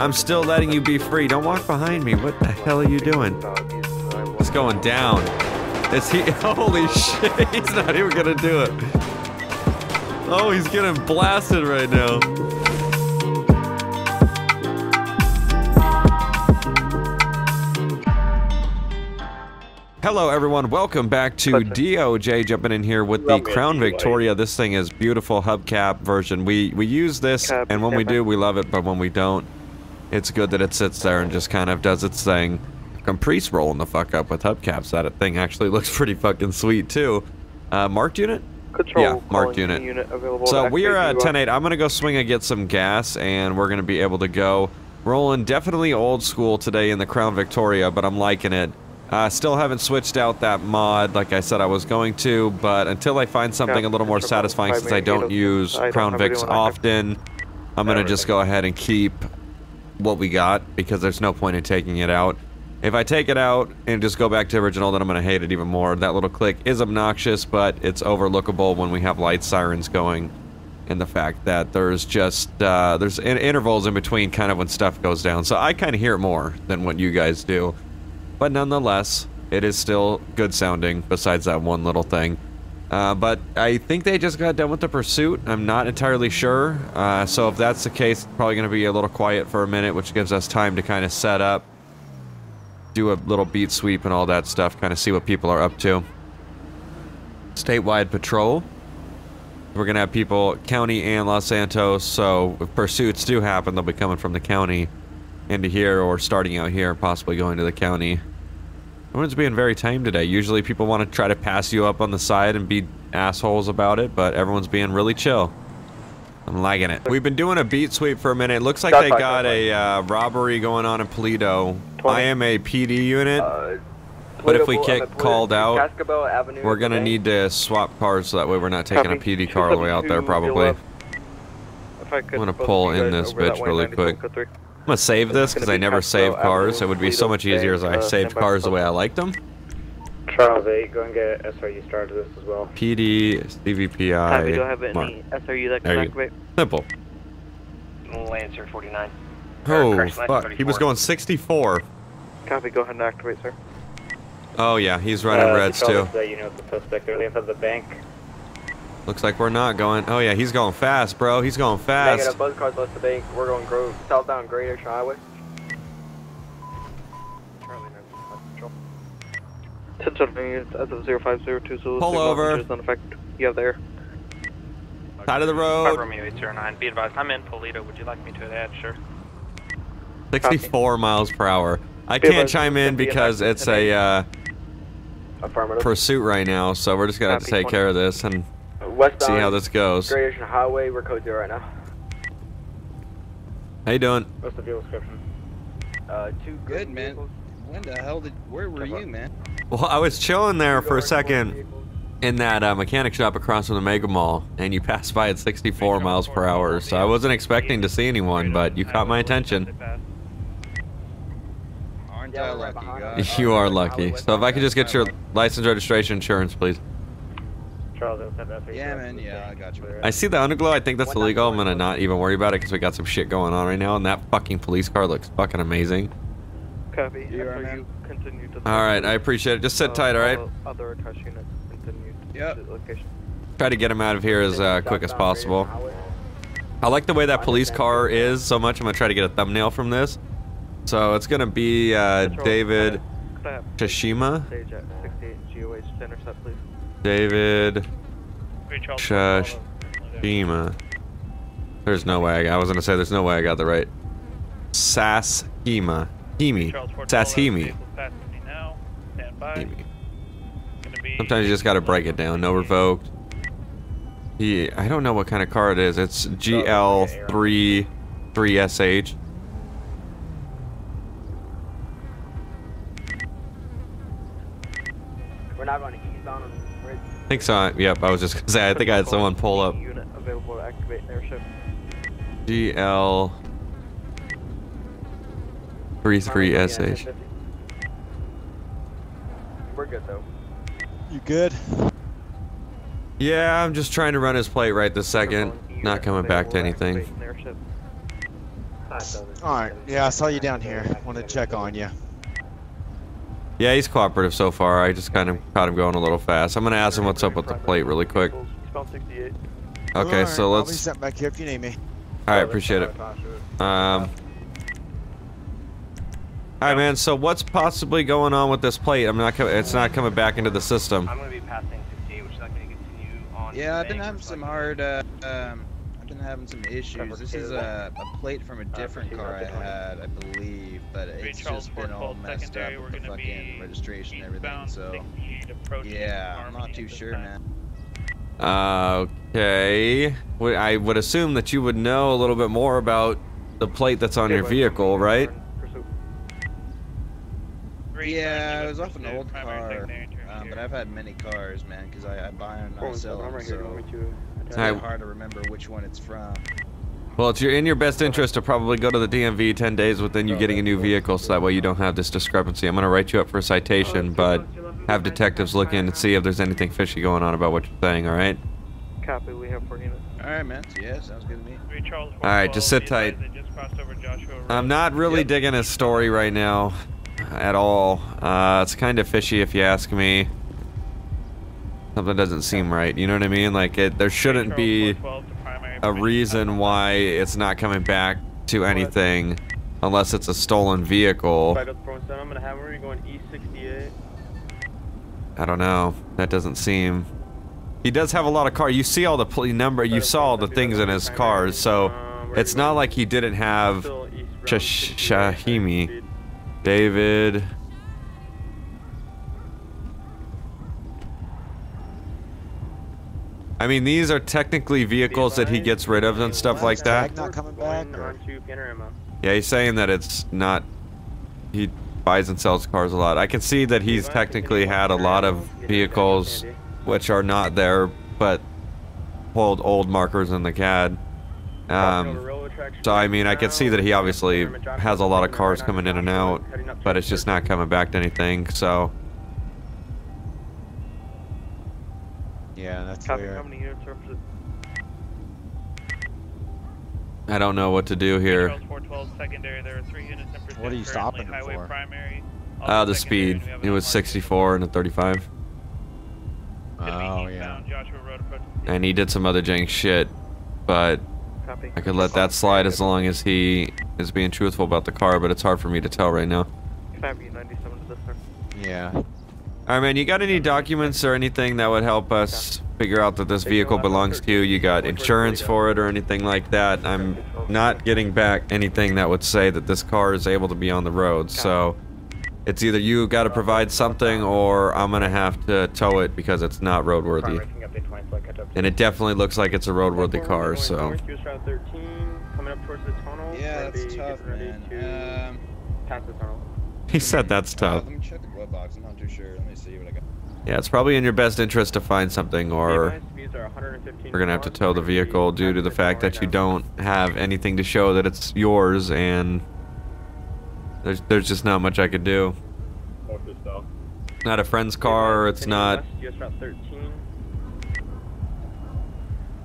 I'm still letting you be free. Don't walk behind me. What the hell are you doing? It's going down. Is he? Holy shit! He's not even gonna do it. Oh, he's getting blasted right now. Hello, everyone. Welcome back to DOJ. Jumping in here with the Love me a Crown Victoria. This thing is beautiful hubcap version. We we use this, and when we do, we love it. But when we don't, it's good that it sits there and just kind of does its thing. Caprice rolling the fuck up with hubcaps. That thing actually looks pretty fucking sweet too. Uh, marked unit. Control Yeah, marked unit. available So we are at activate 10-8. I'm gonna go swing and get some gas, and we're gonna be able to go rolling. Definitely old school today in the Crown Victoria, but I'm liking it. Uh, still haven't switched out that mod like I said I was going to, but until I find something a little more satisfying since I don't oh use. I Crown Vics often, I'm gonna just go ahead and keep what we got because there's no point in taking it out. If I take it out and just go back to original, then I'm gonna hate it even more. That little click is obnoxious, but it's overlookable when we have light sirens going, and the fact that there's just uh, there's in- intervals in between, kind of when stuff goes down. So I kind of hear more than what you guys do, but nonetheless, it is still good sounding. Besides that one little thing. Uh, but I think they just got done with the pursuit. I'm not entirely sure. Uh, so if that's the case, probably going to be a little quiet for a minute, which gives us time to kind of set up, do a little beat sweep and all that stuff, kind of see what people are up to. Statewide patrol. We're going to have people county and Los Santos, so if pursuits do happen, they'll be coming from the county into here or starting out here, possibly going to the county. Everyone's being very tame today. Usually people want to try to pass you up on the side and be assholes about it, but everyone's being really chill. I'm liking it. We've been doing a beat sweep for a minute. It looks like they got a uh, robbery going on in Paleto. I am a PD unit. Uh, But if we get called out, We're gonna need to swap cars so that way we're not taking a PD car all the way out there probably. I could I'm gonna pull in this bitch really quick. Code three. I'm gonna save this because I never Cascabel save cars. It would be so much easier as I uh, saved cars the way I liked them. Charles 8, go and get SRU started this as well. PD, Copy, do I CVPI, have Mark. any SRU that There can you activate? Simple. Lancer 49. Oh, correction, that's fuck. He was going 64. Copy, go ahead and activate, sir. Oh, yeah, he's running Uh, reds too. That you know the suspect early inside the bank. Looks like we're not going. Oh, yeah, he's going fast, bro. He's going Negative, fast. cars left the bank. We're going Grove, southbound Great Ocean Highway. Charlie, no, control. 10 units as of 0502, so Pull over. Is effect. You have there. Side of the Five road. Romeo 809. Be advised, I'm in Paleto. Would you like me to add? Sure. 64 miles per hour. I Be can't advised, chime in gonna be an because it's a uh, pursuit right now, so we're just gonna have to take care of this and Westbound. see how this goes. Great Ocean Highway, we're code zero right now. How you doing? What's the vehicle description? Uh, two Good, man. When the hell did? Where were you, man? Well, I was chilling there for a second in that uh, mechanic shop across from the Mega Mall, and you passed by at 64 miles per hour. So I wasn't expecting to see anyone, but you caught my attention. Aren't I lucky, behind. You are lucky. So if I could just get your license, registration, insurance, please. Charles 07, Yeah, man, yeah, I got you. I see the underglow. I think that's illegal. I'm gonna not even worry about it because we got some shit going on right now, and that fucking police car looks fucking amazing. Copy. You are, man. continue to. All right, I appreciate it. Just sit Uh, tight, all right? Other attached units continue to Yep. the location. Try to get him out of here as uh, quick as possible. I like the way that police car is so much. I'm gonna try to get a thumbnail from this. So it's gonna be uh, Control, David Could I have Tashima. Stage at 68 GOH to intercept, please. David Shashima. There's no way. I, I was gonna say there's no way I got the right. Sashima. Himi. Sashimi. Himi. Sometimes you just gotta break it down. No revoked. He, I don't know what kind of car it is. It's GL3 3SH. I think so. Yep, I was just gonna say. I think I had someone pull up. Unit available to activate airship. GL 33SH. We're good though. You good? Yeah, I'm just trying to run his plate right this second. Not coming back to anything. Alright, yeah, I saw you down here. Wanted to check on you. Yeah, he's cooperative so far. I just kind of caught him going a little fast. I'm gonna ask him what's up with the plate really quick. Eastbound 68. Okay, Alright, so I'll be let's. sent back here if you need me. All right, appreciate it. Um. All right, man. So what's possibly going on with this plate? I'm not. co- It's not coming back into the system. I'm gonna be passing 68, which is not gonna continue on. Yeah, I've been having some hard, uh, um, I've been having some issues. This is a, a plate from a different proceed car I had, I believe, but it's Charles just been all messed up with the fucking registration and everything, so, yeah, I'm not too sure, time. man. Uh, okay. I would assume that you would know a little bit more about the plate that's on your vehicle, right? Yeah, it was off an old car, um, but. I've had many cars, man, because I, I buy them and I sell them, so Don't meet you. It's Alright. really hard to remember which one it's from. Well, it's your, in your best interest to probably go to the DMV 10 days within you getting a new vehicle, so that way you don't have this discrepancy. I'm gonna write you up for a citation, but have detectives look in and see if there's anything fishy going on about what you're saying. All right? Copy. We have four units. Alright, man, so yeah, sounds good to me. Three Charles All right, just sit tight. advised they just crossed over Joshua Road. I'm not really Yep. digging his story right now, at all. Uh, it's kind of fishy if you ask me. Something doesn't seem right. You know what I mean? Like it, there shouldn't be. Charles 412 to primary, a reason why it's not coming back to anything unless it's a stolen vehicle. Five up front center. I'm gonna have her going east 68. I don't know. That doesn't seem. He does have a lot of cars. You see all the pl- number. You saw all the things in his cars, so uh, it's not like he didn't have Still east round Shash- 68, Shahimi. David. I mean, these are technically vehicles that he gets rid of and stuff like that. Not coming back, or- Yeah, he's saying that it's not. He buys and sells cars a lot. I can see that he's technically had a lot of vehicles which are not there, but hold old markers in the CAD. Um, so I mean, I can see that he obviously has a lot of cars coming in and out, but it's just not coming back to anything. So Yeah, that's Copy. weird. How many units are pursuit? I don't know what to do here. Charles 412 secondary, there are three units in pursuit. What are you stopping him for? primary. Uh, the speed. and we have It was 64 and a 35, Oh, yeah. eastbound Joshua Road approaching and he did some other jank shit. But Copy. I could let that slide as long as he is being truthful about the car. But it's hard for me to tell right now. Copy. 97 to this turn. Yeah. Alright, man, you got any documents or anything that would help us figure out that this vehicle belongs to you? You got insurance for it or anything like that? I'm not getting back anything that would say that this car is able to be on the road, so it's either you got to provide something or I'm gonna have to tow it because it's not roadworthy. And it definitely looks like it's a roadworthy car, so. North, US Route 13, coming up towards the tunnel. Yeah, that's tough, man. Um, pass the tunnel. He said that's uh, tough. let me check the glove box, I'm not too sure, let me see what I got. Yeah, it's probably in your best interest to find something or Advised speeds are 115 we're gonna have to tow the We're gonna be vehicle due to the fact that you don't have anything to show that it's yours and there's there's just not much I could do. Not a friend's car, it's not west, US Route 13.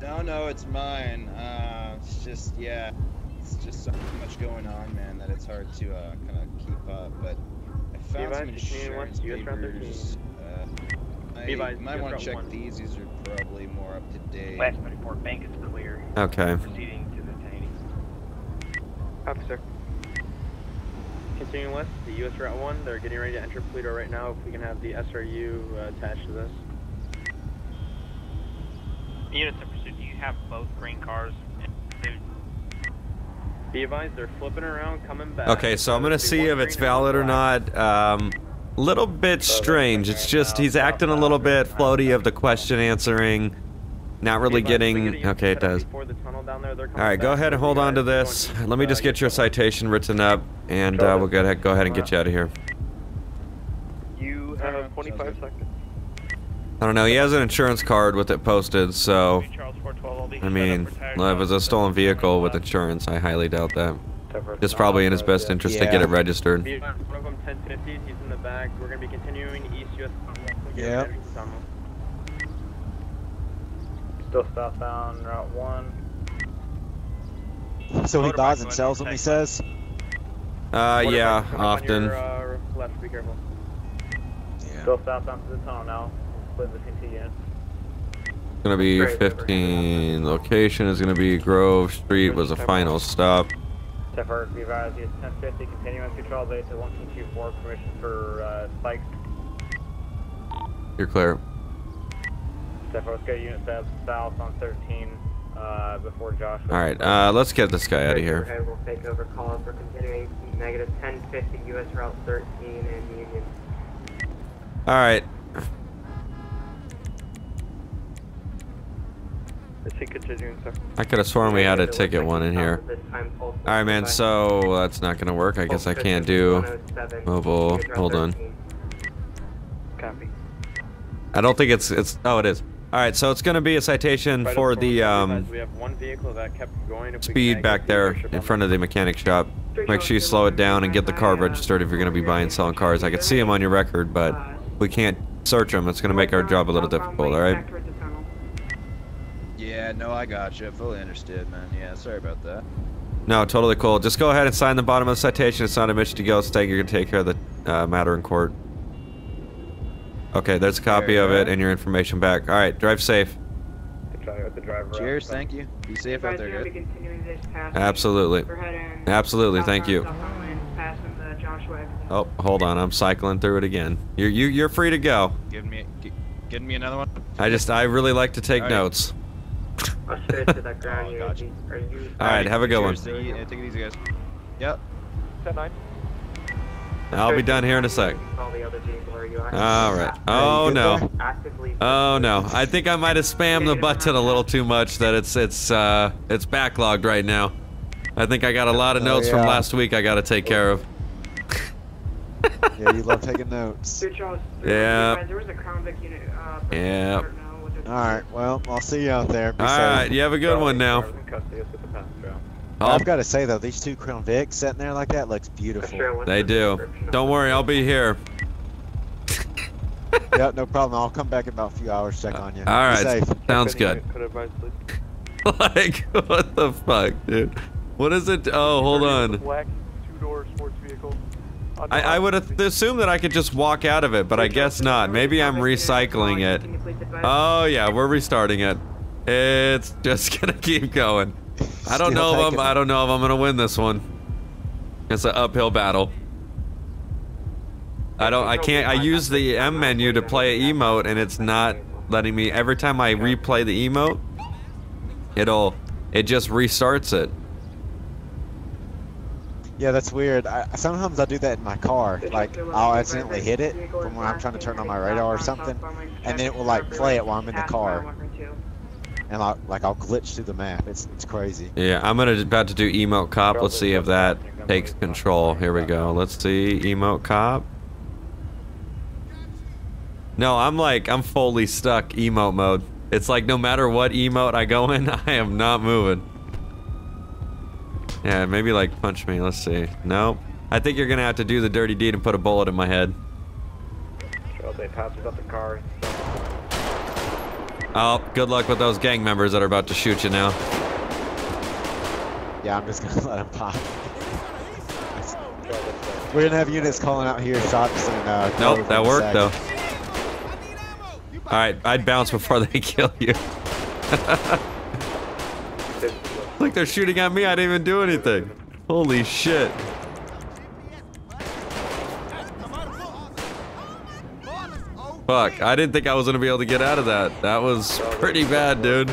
No, no, it's mine. Uh, it's just, yeah, it's just so much going on, man, that it's hard to uh, kind of keep up. But I found some Levi's, continuing insurance west, US Route 13. papers. I Levi's, might want to check 1. these. These are probably more up to date. West 24 bank is clear. okay. Proceeding to the 1080. Copy, sir. Continuing west, the US Route 1, they're getting ready to enter Paleto right now. If we can have the SRU uh, attached to this. Units in pursuit, do you have both green cars in? Be advised, they're flipping around, coming back. Okay, so I'm gonna see if it's green and one valid or not. Um little bit strange. It's just he's acting a little bit floaty of the question answering. Not really Be advised, they're getting getting okay, it does. before the tunnel down there. They're coming All right, go ahead and hold on to this. Let me just get your citation written up, and uh, we'll go ahead, go ahead and get you out of here. You have 25 seconds. I don't know. He has an insurance card with it posted, so Three Charles 412, I'll be I set up mean, for tire well, if it's a stolen vehicle with insurance, I highly doubt that. It's probably in his best interest to get it registered. Be one of them 1050, he's in the back. We're going to be continuing east US. Yep. Tunnel. Still southbound Route 1. So he Motorbike buys and sells on them, he says? Uh, yeah, Motorbike coming on often. Your, uh, left, be careful. Yeah. Still southbound to the tunnel now. Split between two units. Gonna be 15. Location is gonna be Grove Street was a final stop. Teffer, be advised, use 1050, continuing control base at 1224, permission for, uh, spikes. You're clear. Teffer, let's go unit south, south on 13, uh, before Josh. All right, uh, let's get this guy out of here. Overhead will take over call for continuing negative 1050 US Route 13 in Union. All Is he continuing, sir? I could have sworn we had a ticket one in here. This time, Pulse All right, man. So that's not gonna work. I guess I can't do mobile. Hold on. Copy. I don't think it's it's. Oh, it is. All right, so it's gonna be a citation for the um advised, We have one vehicle that kept going. If we speed back there in front of the mechanic shop. Make sure you slow it down and get the car registered if you're gonna be buying and selling cars. I can see them on your record, but we can't search them. It's gonna make our job a little difficult. All right. Yeah, no, I got you. Fully understood, man. Yeah, sorry about that. No, totally cool. Just go ahead and sign the bottom of the citation. It's not a mission to go. Stay. You're gonna take care of the uh, matter in court. Okay, there's a copy There of you it and your information back. All right, drive safe. The driver, the driver. Cheers, thank you. Be safe out there, Advise guys. you'll be continuing this past Absolutely. Absolutely, thank you. southbound, southbound lane, passing the Joshua exit. Oh, hold on. I'm cycling through it again. You're you, you're free to go. Give me, gi- getting me another one. I just I really like to take All right. notes. I'll straight to that ground. Oh, gotcha. are you? All right, have a good one. Cheers, Take it, easy, guys. Yep. 10-9. I'll be done here in a sec. Call the other vehicle. Are you actively- All right. Oh no. Oh no. I think I might have spammed the button a little too much. That it's it's uh it's backlogged right now. I think I got a lot of Oh, notes from last week. I got to take care of. Yeah, you love taking notes. Yeah. There was a Crown Vic unit. Uh, Yeah. I don't know what they're- Alright, well, I'll see you out there. Be All safe. right. You have a good one now. Driver's in custody, let's get the passenger out. I'll- I've got to say, though, these two Crown Vics sitting there like that looks beautiful. They do. Don't worry. I'll be here. yeah, no problem. I'll come back in about a few hours, check on you. All right. Safe. Sounds good. unit Could advise, please. like what the fuck, dude? What is it? Oh, hold on. Black two-door sports vehicle. I, I would assume that I could just walk out of it, but I guess not. Maybe I'm recycling it. Can you please advise- Oh yeah, we're restarting it. It's just gonna keep going. I don't know if I'm. I don't know if I'm gonna win this one. It's an uphill battle. I don't. I can't. I use the M menu to play a emote, and it's not letting me. Every time I replay the emote, it'll. It just restarts it. Yeah, that's weird. I, sometimes I do that in my car. Like, I'll accidentally hit it from when I'm trying to turn on my radar or something, and then it will like play it while I'm in the car, and I'll, like I'll glitch through the map. It's it's crazy. Yeah, I'm gonna about to do emote cop. Let's see if that takes control. Here we go. Let's see emote cop. No, I'm like I'm fully stuck emote mode. It's like no matter what emote I go in, I am not moving. Yeah, maybe like punch me. Let's see. No, I think you're gonna have to do the dirty deed and put a bullet in my head. They passed up the car. Oh, good luck with those gang members that are about to shoot you now. Yeah, I'm just gonna let him pop. We're gonna have units calling out here, shots and uh. Nope, that worked the though. All right, I'd bounce before they kill you. Look, they're shooting at me. I didn't even do anything. Holy shit. Fuck, I didn't think I was gonna be able to get out of that. That was pretty bad, dude.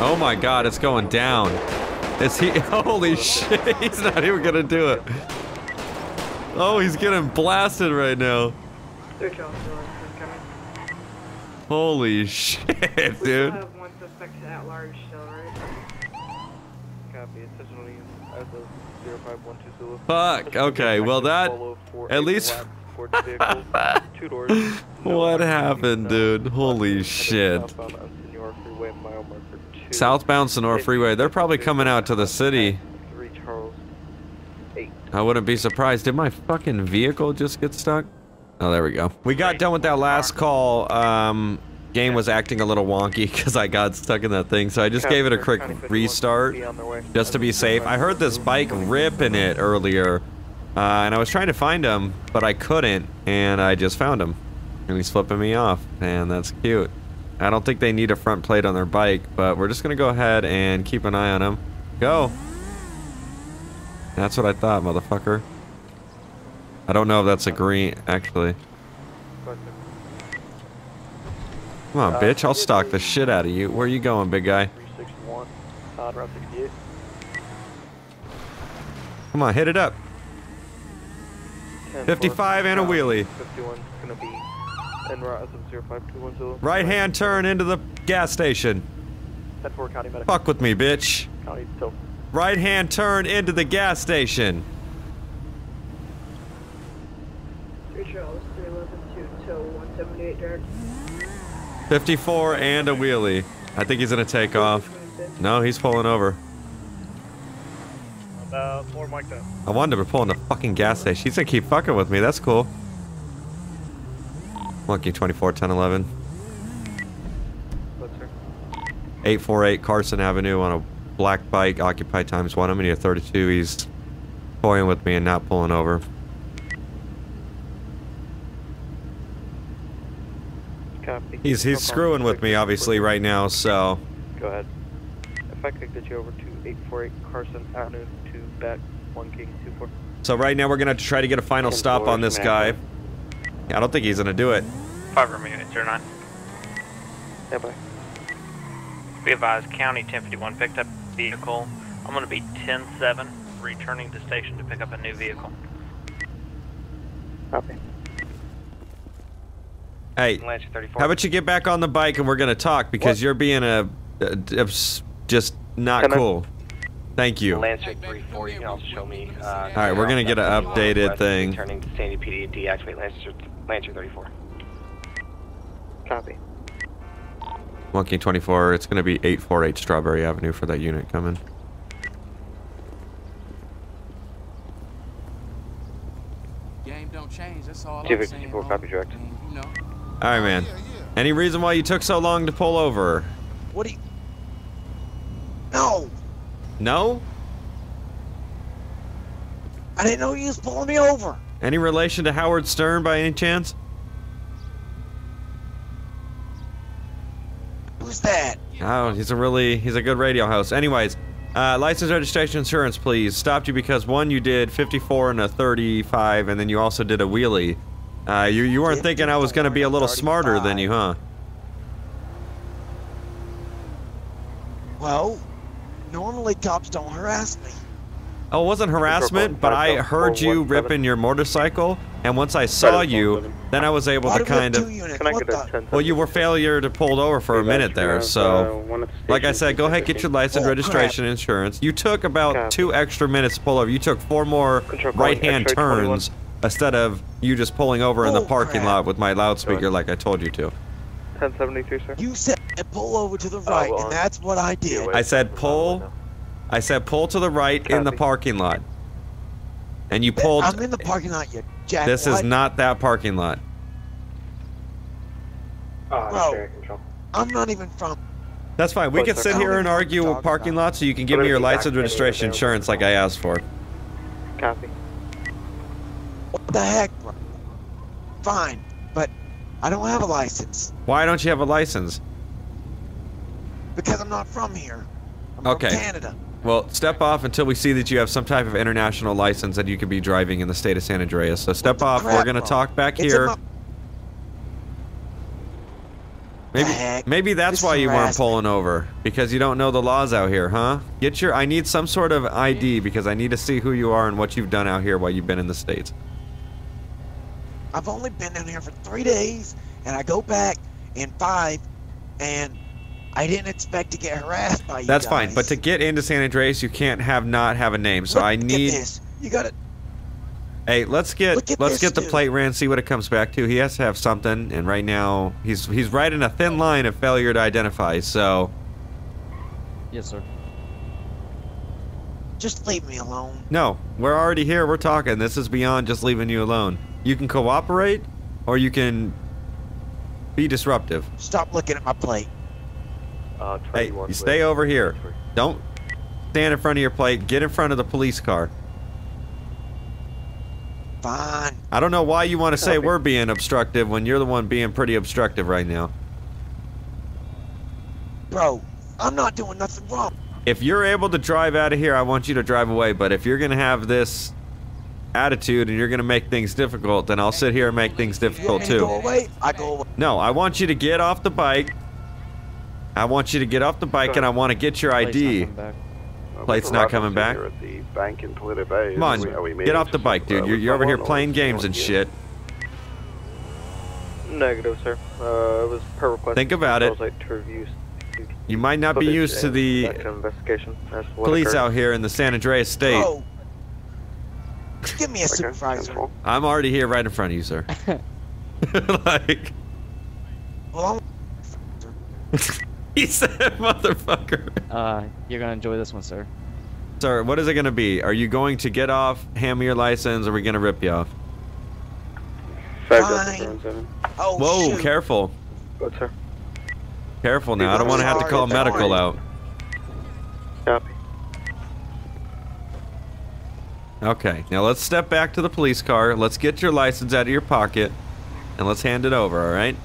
Oh my god, it's going down. Is he? Holy shit, he's not even gonna do it. Oh, he's getting blasted right now. Still is coming. Holy shit, dude. have one suspect at large still, right? Copy. Attention units as of 0512 Zulu. Fuck, okay, well that- at least- black sports vehicle, two doors. no What happened, dude? Holy shit. Southbound on Freeway, mile marker two. Southbound Senora Freeway, they're probably coming out to the city. Three Charles. Eight. I wouldn't be surprised. Did my fucking vehicle just get stuck? Oh, there we go. We got done with that last call. Um, game was acting a little wonky because I got stuck in that thing. So I just gave it a quick restart be on their way. just to be safe. I heard this bike ripping it earlier, uh, and I was trying to find him, but I couldn't, and I just found him, and he's flipping me off, and that's cute. I don't think they need a front plate on their bike, but we're just gonna go ahead and keep an eye on him. Go. That's what I thought, motherfucker. I don't know if that's a green, actually. Come on, bitch. I'll stalk the shit out of you. Where you going, big guy? 361 on Route 68. Come on, hit it up. 55 and a wheelie. 51 gonna be en route as of 05210. Right hand turn into the gas station. 10 4 County Medic. Fuck with me, bitch. Right hand turn into the gas station. 3 Charles, 311 to tow 178 direct. 54 and a wheelie. I think he's gonna take off. No, he's pulling over. Uh, more mic down. I wanted to be pulling the fucking gas station. He's gonna keep fucking with me. That's cool. Monkey 24 10 11. Good, sir. 848 Carson Avenue on a black bike, occupied times one. I'm gonna 32. He's toying with me and not pulling over. Copy. He's he's problem. screwing with me obviously right now, so Go ahead. If I could get you over to 848 Carson Avenue to back 1 King 24. so right now we're gonna try to get a final Ten stop on this smack guy. it. I don't think he's gonna do it. Five room unit, zero nine. Yeah, bye. Be advised, County 1051 picked up vehicle. I'm going to be 10-7, returning to station to pick up a new vehicle. Copy. Hey, Lancer 34. how about you get back on the bike and we're gonna talk because you're being a just not Can I- cool. Thank you. Lancer 34, you can also show me. Uh, All right, we're gonna get an updated thing. Returning to Sandy PD deactivate Lancer, Lancer 34. Copy. Monkey 24. It's gonna be 848 Strawberry Avenue for that unit coming. Game don't change. That's all. Two I'm saying, four, copy direct. I you know. All right, man. Any reason why you took so long to pull over? What do you? No, No? I didn't know you was pulling me over. Any relation to Howard Stern by any chance? Who's that? Oh, he's a really he's a good radio host. Anyways, uh, license, registration, insurance, please. Stopped you because one, you did 54 and a 35, and then you also did a wheelie. Uh, you you weren't thinking I was gonna be a little smarter than you, huh? Well, normally cops don't harass me. Oh, it wasn't harassment, but I heard you ripping your motorcycle, and once I saw you, then I was able to do we have kind of. units? Can I What get a the- 10 Well, you were failure to pull over for a minute there, so. Like I said, go ahead, get your license, Oh, registration, insurance. You took about two extra minutes to pull over. You took four more right-hand X-ray 21. turns instead of you just pulling over in the Oh, parking crap. lot with my loudspeaker like I told you to. 1073, sir. You said pull over to the right, well, and that's what I did. I said pull. I said pull to the right in the parking lot. And you pulled. I'm in the parking lot, you jack. This is not that parking lot. Uh, Bro. control. I'm not even from. That's fine. We What's can sit here and even know what argue with parking about. lots so you can give me your license, registration, insurance like I asked for. Copy. What the heck, bro? Fine, but I don't have a license Why don't you have a license? because I'm not from here. I'm Okay. from Canada. Well, step off until we see that you have some type of international license that you could be driving in the state of San Andreas. So step off. We're gonna talk back It's here. Maybe heck? maybe that's This why you weren't pulling over because you don't know the laws out here, huh? Get your. I need some sort of ID because I need to see who you are and what you've done out here while you've been in the states. I've only been down here for three days, and I go back in five, and I didn't expect to get harassed by you That's guys. fine, but to get into San Andreas, you can't have not have a name. So Look I at need. this. You got it. Hey, let's get let's this get the dude. plate ran, see what it comes back to. He has to have something, and right now he's he's right in a thin line of failure to identify. So Yes, sir. just leave me alone. no, we're already here. We're talking. This is beyond just leaving you alone. You can cooperate, or you can be disruptive. Stop looking at my plate. Uh, Hey, you stay over here. Don't stand in front of your plate. Get in front of the police car. Fine. I don't know why you want to say we're being obstructive when you're the one being pretty obstructive right now. Bro, I'm not doing nothing wrong. If you're able to drive out of here, I want you to drive away. But if you're going to have this attitude and you're going to make things difficult, then I'll sit here and make things difficult want me to too. go away? I go away. No, I want you to get off the bike. I want you to get off the bike and I want to get your ID. Plate's not coming back. At the bank in Paleto Bay. Come on, we- are we get off the bike, dude. You're, you're over here playing games and shit. Negative, sir. Uh, it was per request. Think about it. was like to review You might not be used to the investigation as to what police occurred. out here in the San Andreas state. Bro, give me a supervisor. I'm already here right in front of you, sir. like, Well, he said, motherfucker. Uh, you're gonna enjoy this one, sir. Sir, what is it going to be? Are you going to get off, hand me your license, or are we going to rip you off? Fine. Oh, Whoa, shoot. careful. Good, sir. Careful now. I don't want to have to call medical out. Copy. Okay, now let's step back to the police car. Let's get your license out of your pocket, and let's hand it over, all right?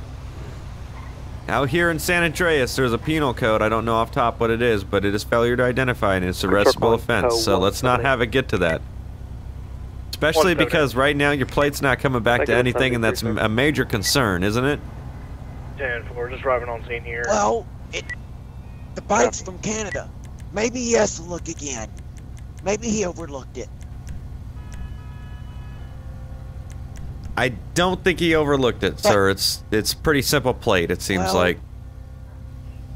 Out here in San Andreas, there's a penal code. I don't know off top what it is, but it is failure to identify, and it's a Control arrestable offense. So let's not have it get to that. Especially because right now your plate's not coming back to anything, and that's a major concern, isn't it? 10 4, just driving on scene here. Well, it, the bike's from Canada. Maybe he has to look again. Maybe he overlooked it. I don't think he overlooked it, sir. It's it's pretty simple plate. It seems Well, like.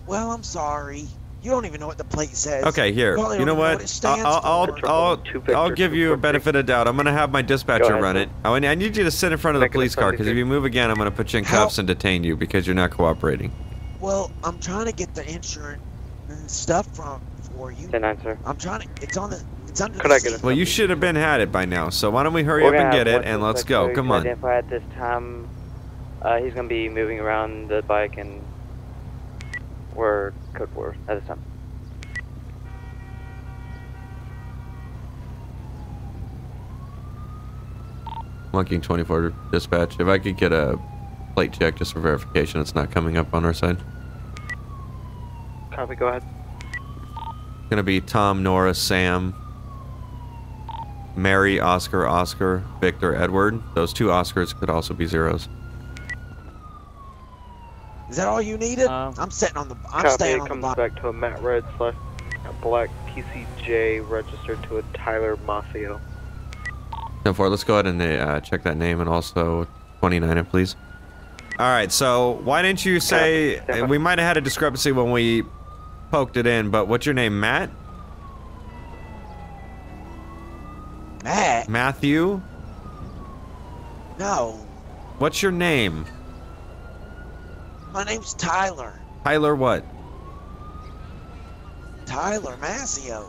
Well, I'm sorry. You don't even know what the plate says. Okay, here. Probably You know don't what? I'll I'll. I'll, I'll give you a Victor. benefit of doubt. I'm gonna have my dispatcher ahead, run it. Oh, and I need you to sit in front of the Make it a police car because if you move again, I'm gonna put you in How- cuffs and detain you because you're not cooperating. Well, I'm trying to get the insurance stuff from for you. 10 sir. I'm trying to. It's on the. It's under. Could the I get a seat. Well, you should have been had it by now. So why don't we hurry We're up and get it and let's suspect go. who Come you on. Identify at this time. Uh, he's gonna be moving around the bike and we're code word at this time. Monkey 24 dispatch. If I could get a plate check just for verification, it's not coming up on our side. Copy, go ahead. Gonna be Tom, Nora, Sam, Mary, Oscar, Oscar, Victor, Edward. Those two Oscars could also be zeros. Is that all you needed? Uh, I'm sitting on the. I'm Copy, staying it on the comes bike. back to a Matt Red slash Black PCJ registered to a Tyler Macio. 10-4, let's go ahead and uh, check that name and also 29 it, please. All right, so why didn't you say Yeah. we might have had a discrepancy when we poked it in, but what's your name, Matt? Matt? Matthew? No, What's your name? my name's Tyler. Tyler what? Tyler Masio.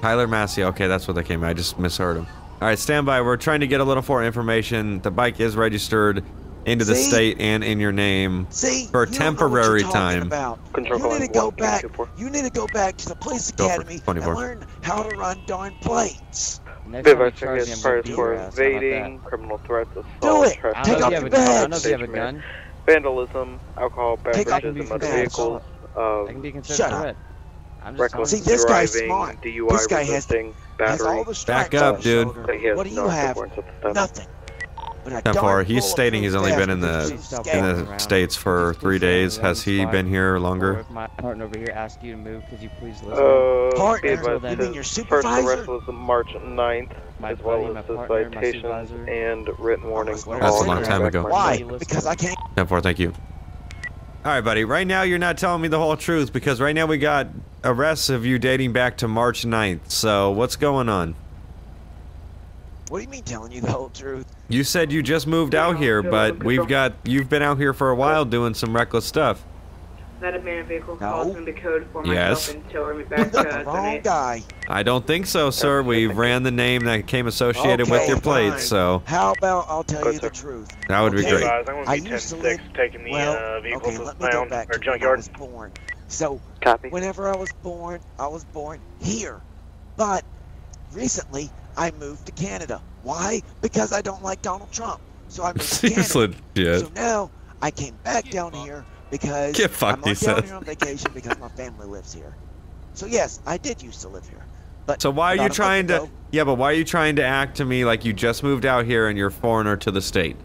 Tyler Massey. Okay, that's what they came. I just misheard him. All right, stand by. We're trying to get a little more information. The bike is registered into the state and in your name See, for a you don't what temporary you're talking time. About. Control you need to go back. You need to go back to the police Go for it, academy and learn how to run darn plates. Next Viv, time I you charge me, I'm gonna priors beat for your ass. How about evading, criminal threats, assault, Do it. I don't trespass, Take off if your you have a gun. I don't know badge. if you have a gun. vandalism, alcohol, beverages, your and motor vehicles, uh, That can be considered Shut up. threat. I'm just reckless See, this guy's driving, smart. DUI This guy has- resisting, Has all battery. the stripes up, on dude. shoulder. that What do you have? warrants at the time. Nothing. But a 10 darn He's stating he's only been in the with Stop a in the around. states for three days. Has he been here longer? if my partner over here asks you to move, could you please listen? Uh, Partner, be advised you his mean your first arrest was March 9th, My as well buddy, as his partner, citations and written warnings. That's That's a long time ago. Why? Because I can't. 10 4, thank you. All right, buddy. Right now, you're not telling me the whole truth because right now we got arrests of you dating back to March 9th. So what's going on? What do you mean telling you the whole truth? You said you just moved out here, but we've got you've been out here for a while doing some reckless stuff. That abandoned vehicle No. calls me the code for Yes. myself and tow me back to The wrong guy. I don't think so, sir. We ran the name that came associated with your plates, fine. so How about I'll tell you the truth? that would be great. Guys, I'm I gonna be used to live. taking the well, uh, vehicle okay, to let the me go pound back or to when I was born. So, Copy. whenever I was born, I was born here. But recently, I moved to Canada. Why? Because I don't like Donald Trump. So I moved to He's Canada. legit. So now I came back down here because Get fucked, I'm he down says. here on vacation because my family lives here. So yes, I did used to live here. But So why are you trying to? ago- Yeah, but why are you trying to act to me like you just moved out here and you're a foreigner to the state?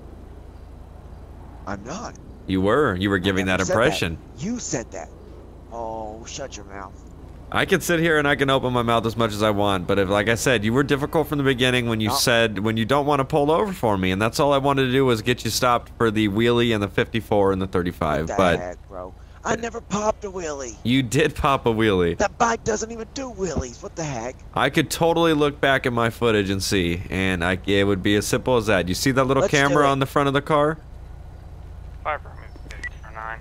I'm not. You were. You were giving that never said impression. You said that. Oh, shut your mouth. I can sit here and I can open my mouth as much as I want, but if, like I said, you were difficult from the beginning when you No. said when you don't want to pull over for me, and that's all I wanted to do was get you stopped for the wheelie and the 54 and the 35. the but heck, bro? I never popped a wheelie. you did pop a wheelie. That bike doesn't even do wheelies. What the heck? I could totally look back at my footage and see, and I, it would be as simple as that. You see that little Let's camera on the front of the car? Five for for nine.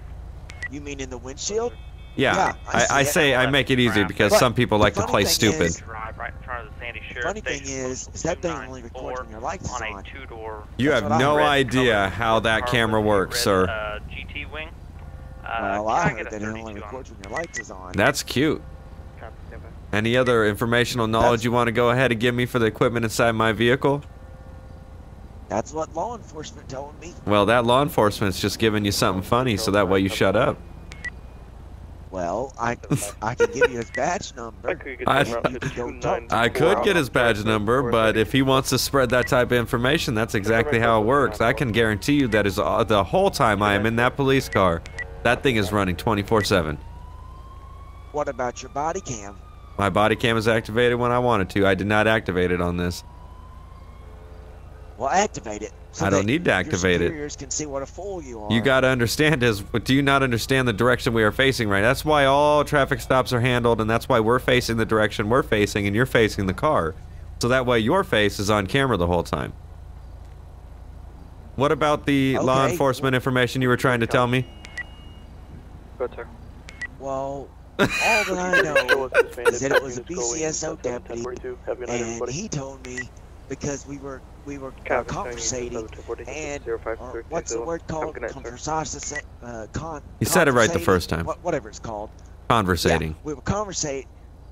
You mean in the windshield? Yeah, Yeah, I I, I say I make it easy because But some people like to play stupid. is- right in front of the Funny thing is, is that thing only records when your lights is on a on. two-door. You That's have no idea how that camera works, red, sir. Uh, GT wing. Uh, Well, I heard that it only records when your lights is on. That's cute. Copy, stand by. Any other informational knowledge you want to go ahead and give me for the equipment inside my vehicle? That's what law enforcement told me. Well, that law enforcement's just giving you something funny so that way you shut up. Well, I I can give you his badge number. I could get I- you around You to can go 29 I could get his badge number, but if he wants to spread that type of information, that's exactly how it works. I can guarantee you that is uh, the whole time I am in that police car, that thing is running 24/7. What about your body cam? My body cam is activated when I wanted to. I did not activate it on this. Well, activate it. So I don't need to activate it. can see what a fool you are. You got to understand is, do you not understand the direction we are facing right? That's why all traffic stops are handled, and that's why we're facing the direction we're facing, and you're facing the car. So that way your face is on camera the whole time. What about the law enforcement information you were trying to tell me? Go ahead, sir. Well, all that I know is that it was a BCSO deputy, and he told me because we were we were uh, conversating, and or what's the word called? Conversation. Uh, con. You said it right the first time. What, whatever it's called. Conversating. Yeah, we were conversating.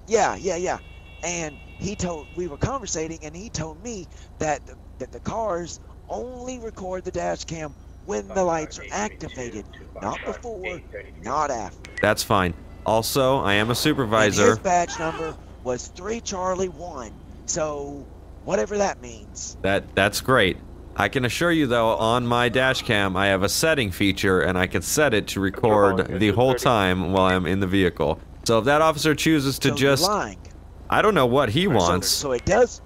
Yeah, yeah, yeah. And he told we were conversating, and he told me that the, that the cars only record the dash cam when the lights are activated, not before, not after. That's fine. Also, I am a And supervisor. his badge number was three Charlie one. So whatever that means. That that's great. I can assure you though, on my dash cam, I have a setting feature, and I can set it to record the whole time while I'm in the vehicle. So if that officer chooses to So just, lying. I don't know what he So, wants. so it does.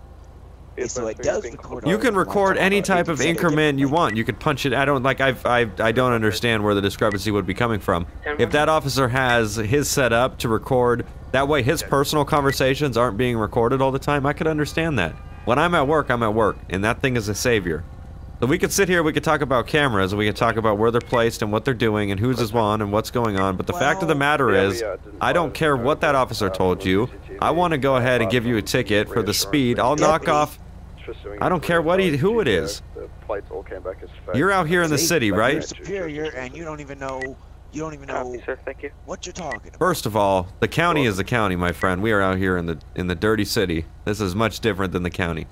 So it does record. You can record any type of Set it increment you want. You could punch it. I don't like. I've, I I don't understand where the discrepancy would be coming from. If that officer has his set up to record, that way his personal conversations aren't being recorded all the time. I could understand that. When I'm at work, I'm at work, and that thing is a savior. So we could sit here, we could talk about cameras, and we could talk about where they're placed and what they're doing and who's is on and what's going on. But the fact of the matter Yeah, is, uh, didn't I don't care what that officer uh, told you. I want to go ahead and give you a ticket for the speed. I'll knock off. I don't care what he, who it is. The plates all came back as fake. You're out here in the See, city, You're right? superior, and you don't even know. You don't even know Copy, sir. Thank you. what you're talking about. First of all, the county is the county, my friend. We are out here in the in the dirty city. This is much different than the county.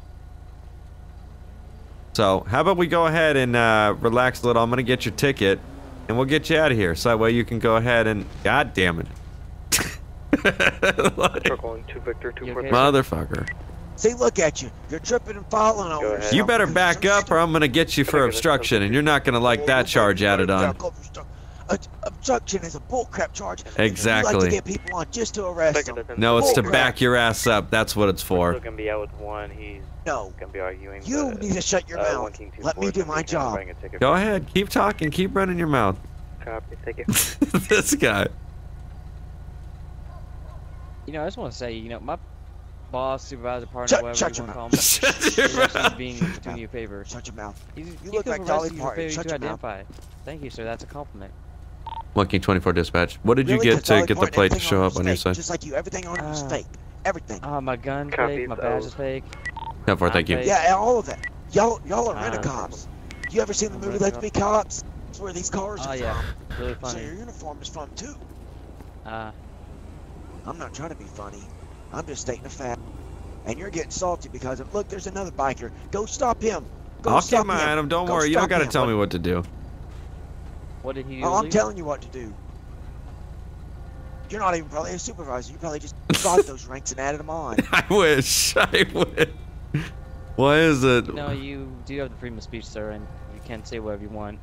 So, how about we go ahead and uh, relax a little? I'm gonna get your ticket, and we'll get you out of here. So that way you can go ahead and. God damn it! Circle in two Victor two four three. Motherfucker! See, look at you. You're tripping and falling over. ahead. You better back up, or I'm gonna get you for obstruction, and you're not gonna like that charge added on. Uh, obstruction is a bullcrap charge. You like to get people on just to arrest them. No, it's to Bullcrap. back your ass up. That's what it's for. gonna be out with one. He's No, gonna be arguing. you but, need to shut your uh, mouth. one King two Let me do my job. bring a ticket Go ahead, keep talking, keep running your mouth. Copy. Thank you. this guy. You know, I just want to say, you know, my boss, supervisor, partner, Shut- whatever shut you want to mouth. call him, Shut your mouth. being doing you a favor. Shut your mouth. He's, You he look like Dolly arrested you for Parton. Shut your mouth. identify. Thank you, sir. That's a compliment. One King 24 dispatch. What did you Really? get 'Cause the to get the plate to show up on your side? Just like you, everything on it was Uh, fake. Everything. Oh, my gun Copy, fake, my badge is fake. 10-4, thank you. fake. Yeah, all of it. Y'all, y'all are Ah, rent cops. You ever seen the movie Let's Be Cops? It's where these cars Oh are yeah, from. really So your uniform is from too. Uh, I'm not trying to be funny. I'm just stating a fact. And you're getting salty because of look, there's another biker. Go stop him. Go I'll stop keep my eye him. on him. Don't Go worry. You don't got to tell me what to do. What did he do? Oh, I'm telling you what to do. You're not even probably a supervisor. You probably just got those ranks and added them on. I wish. I wish. Why is it? No, you do have the freedom of speech, sir, and you can say whatever you want.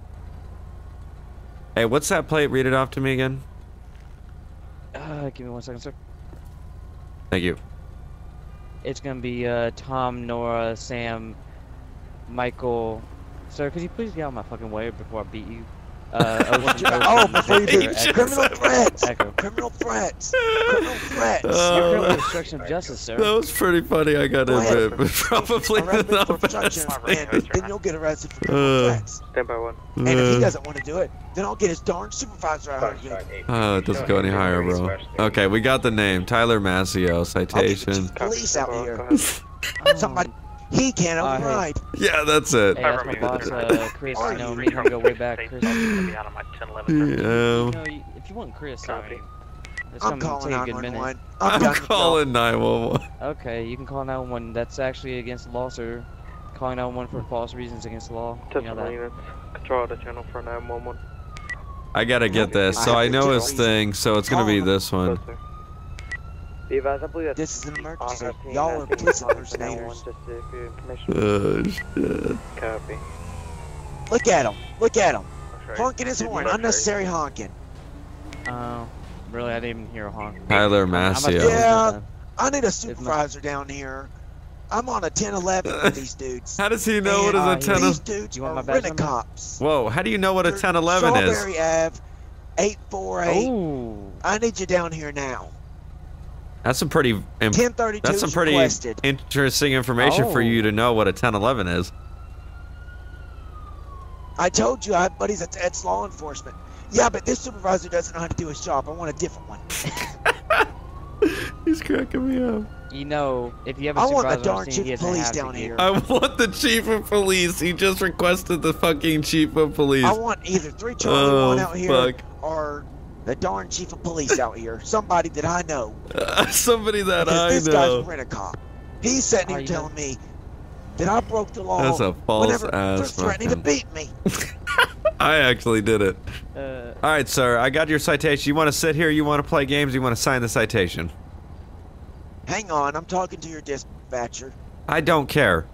Hey, what's that plate? Read it off to me again. Uh, give me one second, sir. Thank you. It's gonna be uh, Tom, Nora, Sam, Michael. Sir, could you please get out of my fucking way before I beat you? Uh, Ocean, oh, Ocean, before you Victor, do Echo, criminal threats. Echo. Criminal threats. Criminal threats. You're Oh, criminal that- obstruction of justice, sir. That was pretty funny. I got Go to ahead. admit, but probably not for obstruction, best and thing. then you'll get arrested for criminal Uh, threats. Stand by one. And if he uh, doesn't want to do it, then I'll get his darn supervisor out here. Oh, it doesn't go any higher, bro. Okay, we got the name. Tyler Massio, citation. Police out here. Somebody, he can't Uh, hey. override. Yeah, that's it. Hey, that's my boss, uh, Chris. You know, me and him go way back. Chris. Yeah. You know, if you want Chris, I mean, I'm calling take a good 911. I'm, I'm done with y'all. calling 911. Okay, you can call 911. That's actually against the law, sir. Calling 911 for false reasons against the law. You know units. Control the channel for 911. I gotta get this. So I know his thing, so it's gonna be this one. Be advised, I believe that's This is an emergency. on our team, Y'all are asking police for impersonators. 911 just to- for your information. Oh, shit. Copy. Look at him. Look at him. Okay. Honking his horn. Okay. Unnecessary honking. Oh, really? I didn't even hear a honk. Tyler I'm- I'm Massio. Yeah. I need a supervisor down here. I'm on a 1011 with these dudes. How does he know what is Uh, a he- 10 These of... dudes You want are my rent number? cops. Whoa, how do you know what a They're 1011 is? Strawberry Ave, 848. Oh, I need you down here now. That's some pretty... Imp- 1032 that's some pretty requested. interesting information for Oh. you to know what a 1011 is. I told you I have buddies that's, that's law enforcement. Yeah, but this supervisor doesn't know how to do his job. I want a different one. He's cracking me up. you know, if you have a I want the supervisor on darn scene, chief he of doesn't police down here. I want the chief of police. He just requested the fucking chief of police. I want either 3 Charlie Oh, 1 out here fuck. or the darn chief of police out here. Somebody that I know. Somebody that Because I this know. guy's rent a cop. He's sitting here you telling me that I broke the law That's a false whenever they're ass threatening to beat me. I actually did it. Uh, All right, sir. I got your citation. You want to sit here? You want to play games? You want to sign the citation? Hang on, I'm talking to your dispatcher. I don't care.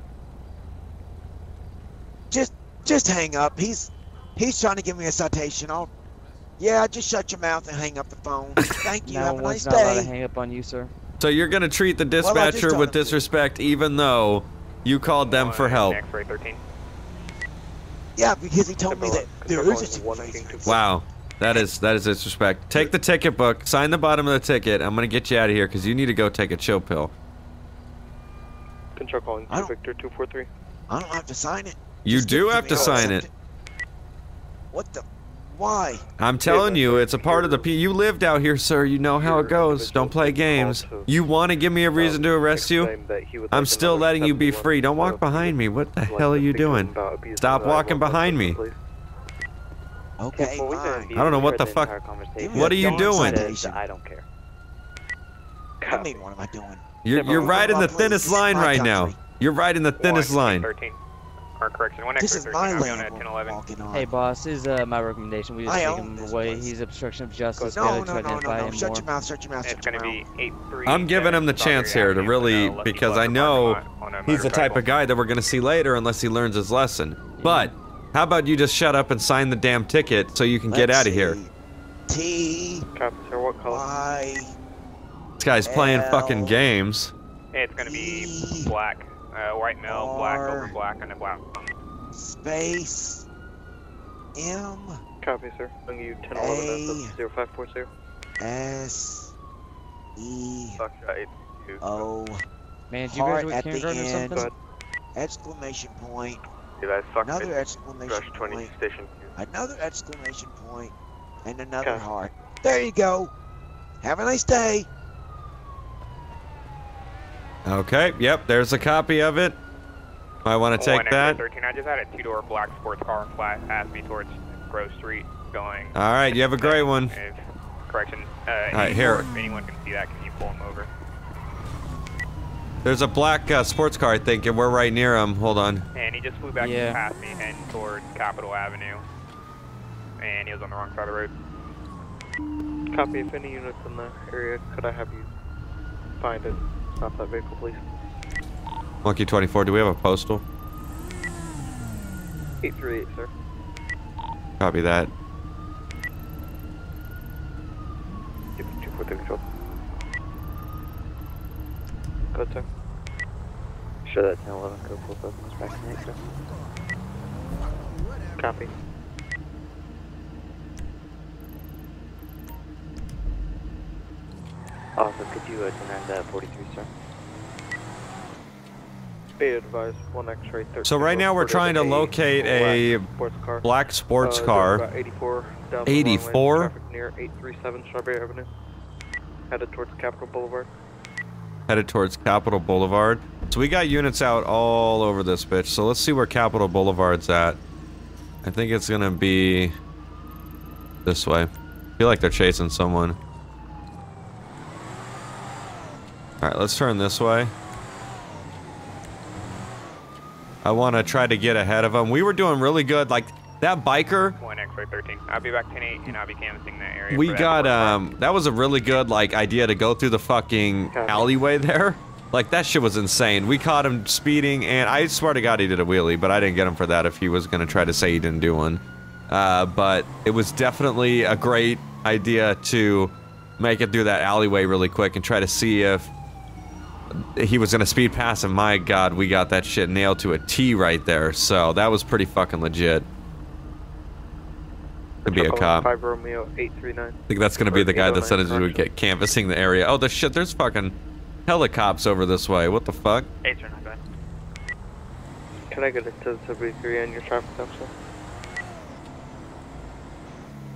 Just just hang up. He's he's trying to give me a citation. I'll Yeah, just shut your mouth and hang up the phone. Thank you. no Have a nice one's not allowed to hang up on you, sir. So you're gonna treat the Well, I just dispatcher told with him to. disrespect, even though you called them for help. X-ray 13. Yeah, because he told me that there is a supervisor. Wow, that is that is disrespect. Take the ticket book, sign the bottom of the ticket. I'm gonna get you out of here because you need to go take a chill pill. Control calling I to Victor 243. I don't have to sign it. You Just do have to sign accept it. What the? Why? I'm telling you, it's a part of the P. You lived out here, sir. You know how it goes. Don't play games. You want to give me a reason to um, arrest you? Explained that he would I'm still letting you be free. Don't walk behind me. What the hell are you speak to him doing? Stop walking behind me. Okay, Well, we can fine. I don't know what the the fuck- entire conversation. Give me What are you doing? citation. I don't care. I mean, what am I doing? You're you're but riding the thinnest line right now. You're riding the thinnest line. 13. Or correction, one This X-ray is my I'll be on land at we're 1011. Hey, boss, this is uh, my recommendation. We just I take him away. place. He's obstruction of justice. No, failure no, to no, no, identify no. him Shut more. your mouth, shut your mouth, It's shut your gonna mouth. be 8-3. I'm giving him the chance here to really because I know he's the type of guy that we're gonna see later unless he learns his lesson. But how about you just shut up and sign the damn ticket so you can get out of here? T Copy. What color? Y This guy's playing fucking games. Hey, It's gonna be E black. Uh, white male, black over black, and a black. space M Copy, sir. Bring you 1011 A. 0540. S E Foxtrot 82. O Man, did you Heart graduate at the kindergarten or end. something? exclamation point. Yeah, Another exclamation point. station. Another exclamation. And another heart. There you go. Have a nice day. Okay, yep, there's a copy of it. I want to take that. 13. I just had a two-door black sports car flat past me towards Grove Street going. All right, you have a great one. If, correction. Uh, All right, here. If anyone can see that, can you pull him over? There's a black uh, sports car, I think, and we're right near him. Hold on. And he just flew back Yeah. past me heading toward Capitol Avenue. And he was on the wrong side of the road. Copy. If any units in the area, could I have you find it? Stop that vehicle, please. Monkey 24, do we have a postal? 838, sir. Copy that. Four three control. Go, sir. Sure that 1011 code 47 is back in sir. Copy. Also, could you uh, turn on the 43, sir? Be advised, one X-ray 13. So right now we're trying to locate a sports black sports Uh, car. 84 down the long lane, 84? Near 837 Strawberry Avenue. Headed towards Capitol Boulevard. headed towards Capitol Boulevard. So we got units out all over this bitch. So let's see where Capitol Boulevard's at. I think it's gonna be this way. I feel like they're chasing someone. Alright, let's turn this way. I want to try to get ahead of them. We were doing really good. Like, that biker, One X-ray 13. I'll be back 10-8 and I'll be canvassing that area. we that got um that was a really good like idea to go through the fucking alleyway there like that shit was insane we caught him speeding and i swear to god he did a wheelie but i didn't get him for that if he was gonna try to say he didn't do one uh, but it was definitely a great idea to make it through that alleyway really quick and try to see if he was gonna speed past him my god we got that shit nailed to a t right there so that was pretty fucking legit to be a cop 5 Romeo 839. I think that's gonna be the guy that said he would get canvassing the area. Oh, the shit! There's fucking helicopters over this way. What the fuck? Eight or nine, go ahead. Can I get a 1073 on your traffic stop, sir?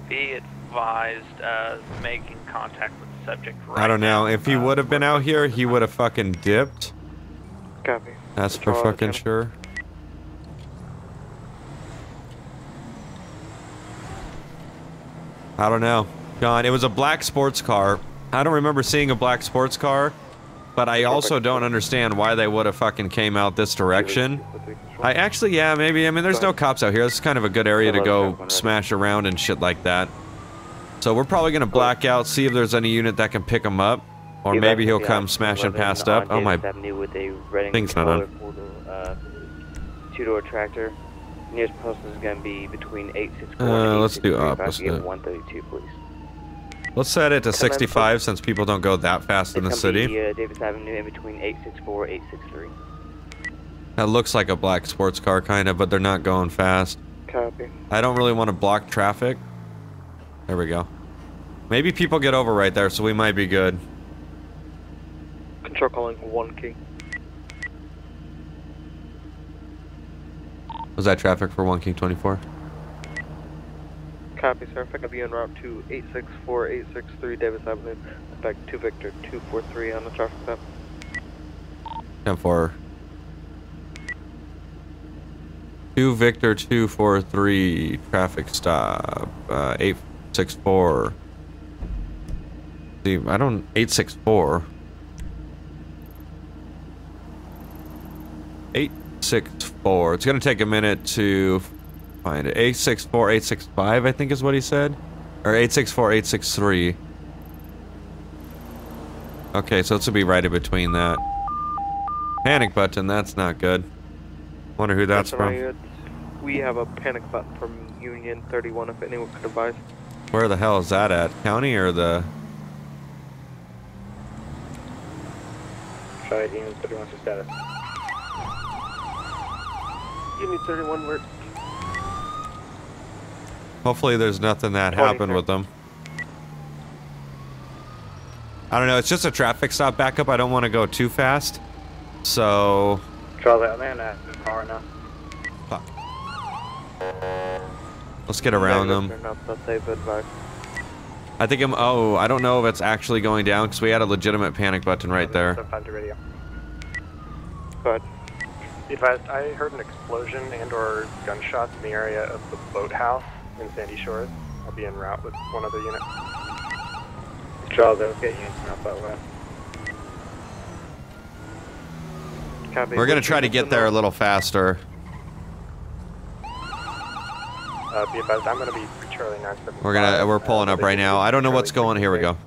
Be advised, uh, making contact with the subject right I don't know. If he uh, would have been out here, he would have fucking dipped. Copy. That's for Control out of fucking sure. I don't know. John, it was a black sports car. I don't remember seeing a black sports car, but I also don't understand why they would have fucking came out this direction. I actually, yeah, maybe. I mean, there's no cops out here. This is kind of a good area to go smash around and shit like that. So we're probably gonna black out, see if there's any unit that can pick him up, or maybe he'll come smashing past up. Oh my, Avenue with a red and thing's not on. uh, two-door tractor. Nearest post is going to be between 864 Uh, and let's do 863. If I opposite. 132, please. let's set it to 65 since people don't go that fast in the city. Be, uh, Davis Avenue in between 864 863. That looks like a black sports car, kind of, but they're not going fast. Copy. I don't really want to block traffic. There we go. Maybe people get over right there, so we might be good. Control calling 1 key. Was that traffic for 1 King 24? Copy, sir. Could be en route to 864 863 Davis Avenue. Back to Victor 243 on the traffic stop. 10 4. 2 Victor 243 traffic stop. Uh, 864. See, I don't. 864. 864. It's gonna take a minute to find it. 864, 865, I think is what he said. Or 864, 863. Okay, so this will be right in between that. Panic button, that's not good. Wonder who that's That's from. right. We have a panic button from Union 31 if anyone could advise. Where the hell is that at? County or the. Try Union 31 to status. Union 31, where? Hopefully there's nothing that happened with them. I don't know, it's just a traffic stop backup. I don't want to go too fast. So. Charlie, I'm in that car now. Let's get around them. Not that they've advised. I think I'm. Oh, I don't know if it's actually going down because we had a legitimate panic button right there. But the radio. Go ahead. Be advised, I heard an explosion and or gunshots in the area of the boathouse in Sandy Shores. I'll be en route with one other unit. Charles, let's get units Alpha West. Copy. We're gonna try to get there a little faster. Uh, be advised, I'm gonna be Charlie 975. We're gonna. We're uh, pulling up right now. I don't know what's going. Here we go.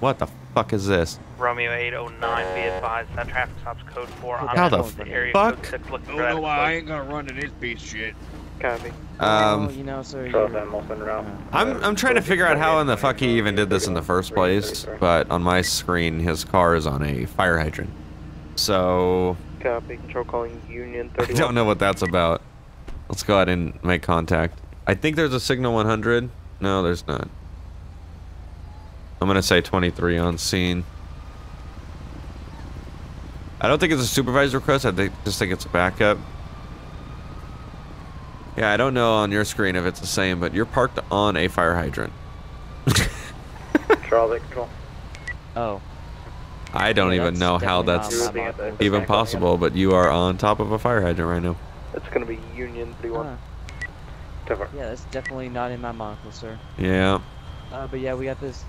What the fuck is this? Romeo 809, be advised that traffic stop's code 4. I'm How at the area fuck? Code 6 looking Don't know why I ain't gonna run to this piece of shit. Copy. Um, you know, sir. I'm also en route. I'm I'm trying to figure out how in the fuck he even did this in the first place. But on my screen, his car is on a fire hydrant. So Copy. Control calling Union I 31. don't know what that's about. Let's go ahead and make contact. I think there's a signal 100. No, there's not. I'm gonna say 23 on scene. I don't think it's a supervisor request. I think, just think it's a backup. Yeah, I don't know on your screen if it's the same, but you're parked on a fire hydrant. Charles, eight control. Oh. I don't Yeah, even know how that's not my fault. even possible, but you are on top of a fire hydrant right now. It's gonna be Union 31. Huh. Cover. Yeah, that's definitely not in my monocle, sir. Yeah. Uh, but yeah, we got this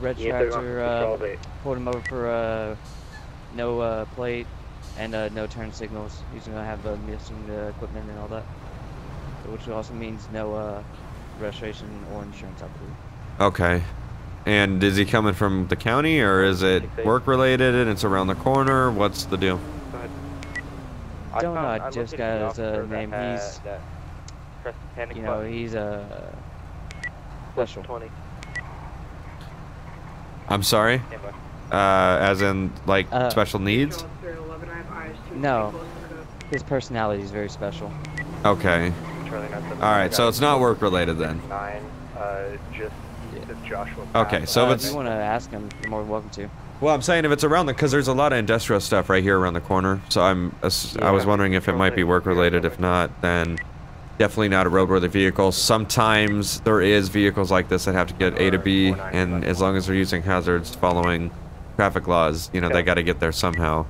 red Yeah, they're on tractor. control Uh, pulled him over for uh, no uh, plate and uh, no turn signals. He's gonna have the missing uh, equipment and all that, which also means no uh, registration or insurance, I believe. Okay. And is he coming from the county or is it work related and it's around the corner? What's the deal? I don't know. I I just got his uh, officer that name. had- He's, that pressed the panic you know, button. he's uh, special. 20. I'm sorry? Uh, as in, like, Uh, special needs? No, his personality is very special. Okay. Alright, so it's not work related then. 9, uh, just, Joshua. Okay, so uh, if if you want to ask him, you're more than welcome to. Well, I'm saying if it's around the. Because there's a lot of industrial stuff right here around the corner. So I'm. I was wondering if it might be work related. If not, then. Definitely not a roadworthy vehicle. Sometimes there is vehicles like this that have to get A to B, and as long as they're using hazards following traffic laws, you know, they got to get there somehow.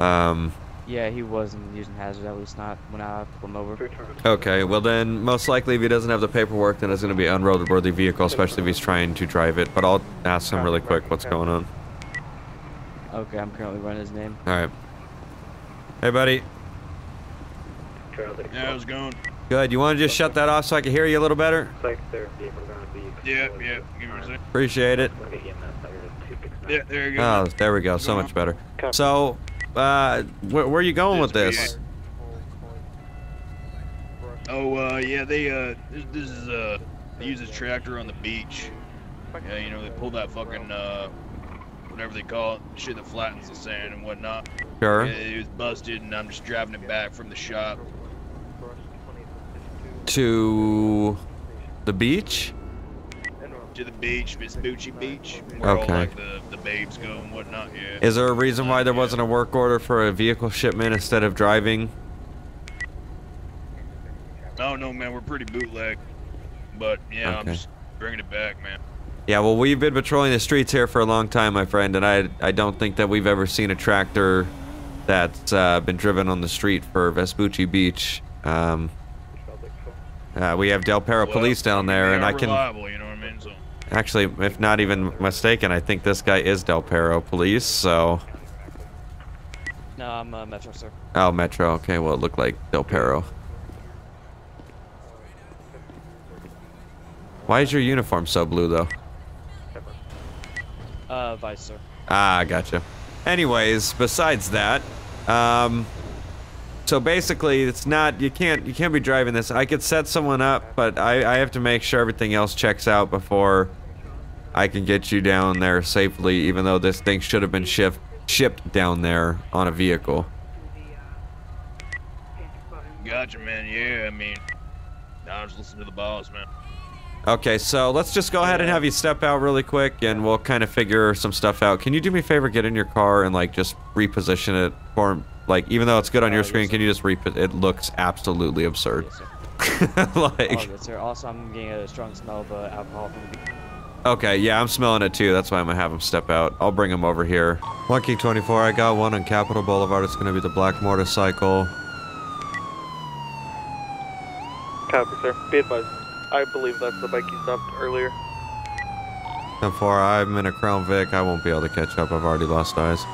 Um, Yeah, he wasn't using hazard, at least not when I pulled him over. Okay, well then, most likely if he doesn't have the paperwork, then it's going to be an unroadworthy vehicle, especially if he's trying to drive it. But I'll ask him really quick what's going on. Okay, I'm currently running his name. All right. Hey, buddy. Charles, eight Yeah, how's it going? Good. You want to just shut that off so I can hear you a little better? Like their vehicle gonna be. Yeah, yeah. Give me a. Appreciate it. Look at EMS, I heard a 269. Yeah, there you go. Oh, there we go. So much better. So, uh, where, where are you going with this? Oh, uh, yeah, they, uh, this, this is, uh, they use this tractor on the beach. Yeah, you know, they pull that fucking, uh, whatever they call it, shit that flattens the sand and whatnot. Sure. Yeah, it was busted, and I'm just driving it back from the shop. To the beach? To the beach, Vespucci Beach, where all, Okay. like, the, the babes go and whatnot, yeah. Is there a reason why there wasn't a work order for a vehicle shipment instead of driving? Oh, no, man, we're pretty bootleg. But, yeah, I'm just bringing it back, man. Yeah, well, we've been patrolling the streets here for a long time, my friend, and I I don't think that we've ever seen a tractor that's uh, been driven on the street for Vespucci Beach. Um, uh, we have Del Perro Well, police down there, and I can reliable, you know what I mean? So, actually, if not even mistaken, I think this guy is Del Perro police. So, No, I'm uh, Metro, sir. oh, Metro. Okay, well, it looked like Del Perro. Why is your uniform so blue, though? Uh, Vice, sir. Ah, gotcha. Anyways, besides that, um, so basically, it's not you can't you can't be driving this. I could set someone up, but I I have to make sure everything else checks out before I can get you down there safely. Even though this thing should have been shipped shipped down there on a vehicle. gotcha, man. Yeah, I mean, I was listening to the boss, man. Okay, so let's just go ahead and have you step out really quick, and we'll kind of figure some stuff out. Can you do me a favor, get in your car and like just reposition it for like even though it's good on your screen, can you just repo? It looks absolutely absurd. All like good. Also, I'm getting a strong smell of uh, alcohol from the. Okay, yeah, I'm smelling it too. That's why I'm gonna have him step out. I'll bring him over here. Monkey 24, I got one on Capitol Boulevard. It's gonna be the black motorcycle. Copy, sir. Be advised. I believe that's the bike you stopped earlier. 10-4, I'm in a Crown Vic. I won't be able to catch up. I've already lost eyes.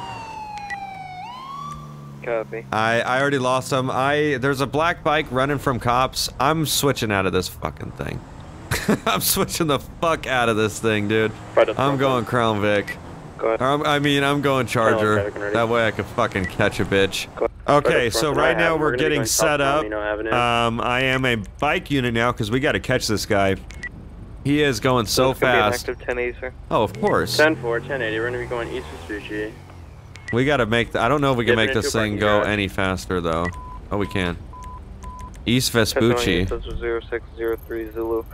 Copy. I, I already lost him. I there's a black bike running from cops. I'm switching out of this fucking thing. I'm switching the fuck out of this thing, dude. I'm going Crown Vic. Go. I'm- mean, I'm going Charger. That way I can fucking catch a bitch. Okay, so right now we're We're gonna be getting set up. Um, I am a bike unit now because we got to catch this guy. He is going so It's gonna be an fast. active 1080, sir. Oh, of course. 10 4, 1080. We're going to be going east Vespucci. We got to make. The, I don't know if we can make this thing go garage. any faster though. Oh, we can. East Vespucci. says 0603 Zulu.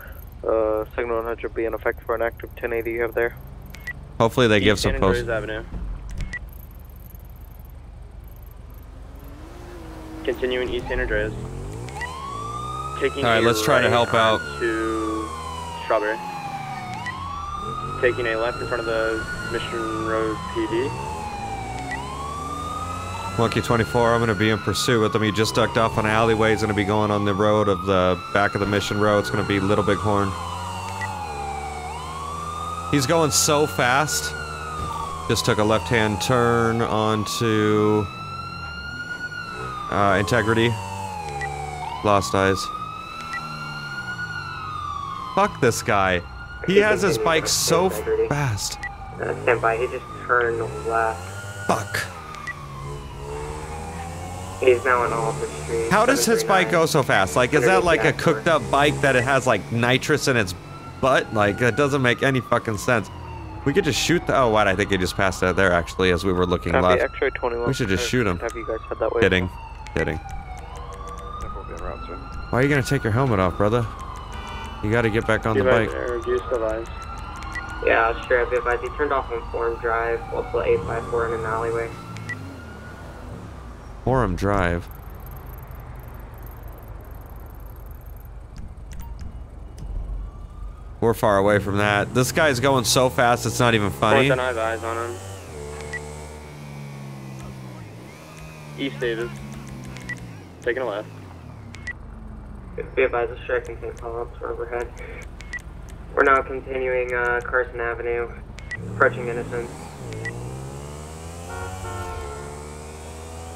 Uh, signal 100 be in effect for an active 1080 you have there. Hopefully they give East some San post. Avenue. Continuing East San Andreas. Taking All right, let's try to right help out. To Strawberry. Taking a left in front of the Mission Row PD. Monkey 24, I'm going to be in pursuit with him. He just ducked off on an alleyway. He's going to be going on the road of the back of the Mission Row. It's going to be Little Bighorn. He's going so fast. Just took a left-hand turn onto uh, Integrity. Lost eyes. Fuck this guy. He has his bike so fast. Uh, stand by, he just turned left. Fuck. He's now on Alta Street. How does his bike go so fast? Like, is that like a cooked up bike that it has like nitrous in its butt? Like, that doesn't make any fucking sense. We could just shoot the. Oh, what? I think he just passed out there actually as we were looking Copy, left. X-ray 21. We should just shoot him. Have you guys head that way? Kidding. Kidding. Why are you gonna take your helmet off, brother? You gotta get back on the bike. Reduce the lines. Yeah, sure, be advised. He turned off on Forum Drive, also 854 in an alleyway. Forum Drive. We're far away from that. This guy's going so fast, it's not even funny. Fourth and I have eyes on him. East Davis. Taking a left. Be advised, the sure can take follow-ups for overhead. We're now continuing uh, Carson Avenue, approaching Innocence.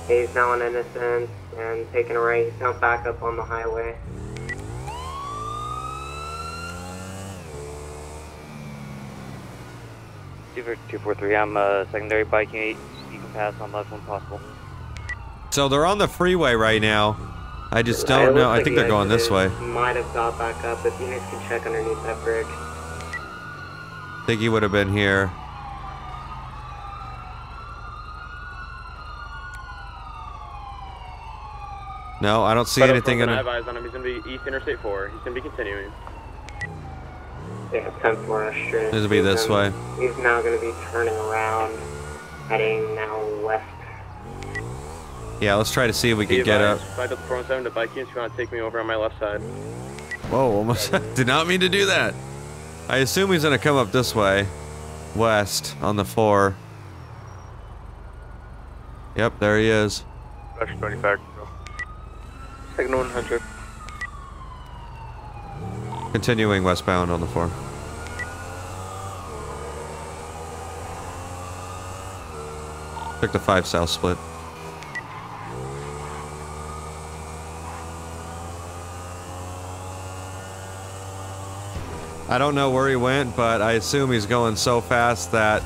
He's now on Innocence and taking a right. He's now back up on the highway. Two four three. I'm uh, secondary biking unit. You can pass on left when possible. So they're on the freeway right now. I just don't looks know. I think he they're going this way. Might have got back up. If you guys can check underneath that bridge. think he would have been here. No, I don't see Right anything front, in I it. have eyes on him. He's going to be East Interstate 4. He's going to be continuing. Yeah, 10 4 straight. This will be this way. He's now going to be turning around, heading now west. Yeah, let's try to see if we Be can get up. advised, Five to 417 to bike units. If you want to take me over on my left side. Whoa, almost did not mean to do that. I assume he's gonna come up this way. West on the four. Yep, there he is. Rush 25. Signal 100. Continuing westbound on the four. Took the five south split. I don't know where he went, but I assume he's going so fast that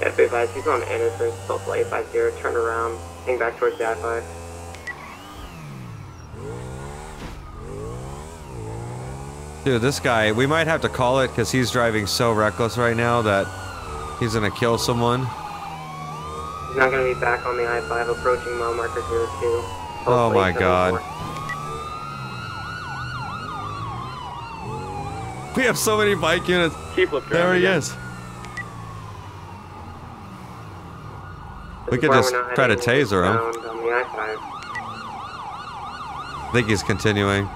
Yeah, be advised, he's on Innocence, also 850, turn around, heading back towards the I-5. Dude, this guy, we might have to call it because he's driving so reckless right now that he's gonna kill someone. He's not going to be back on the I-5, approaching mile marker 02. Oh my 874. god. We have so many bike units. Keep looking There he again. is. We could just try to taser him. westbound On the I-5. Think he's continuing.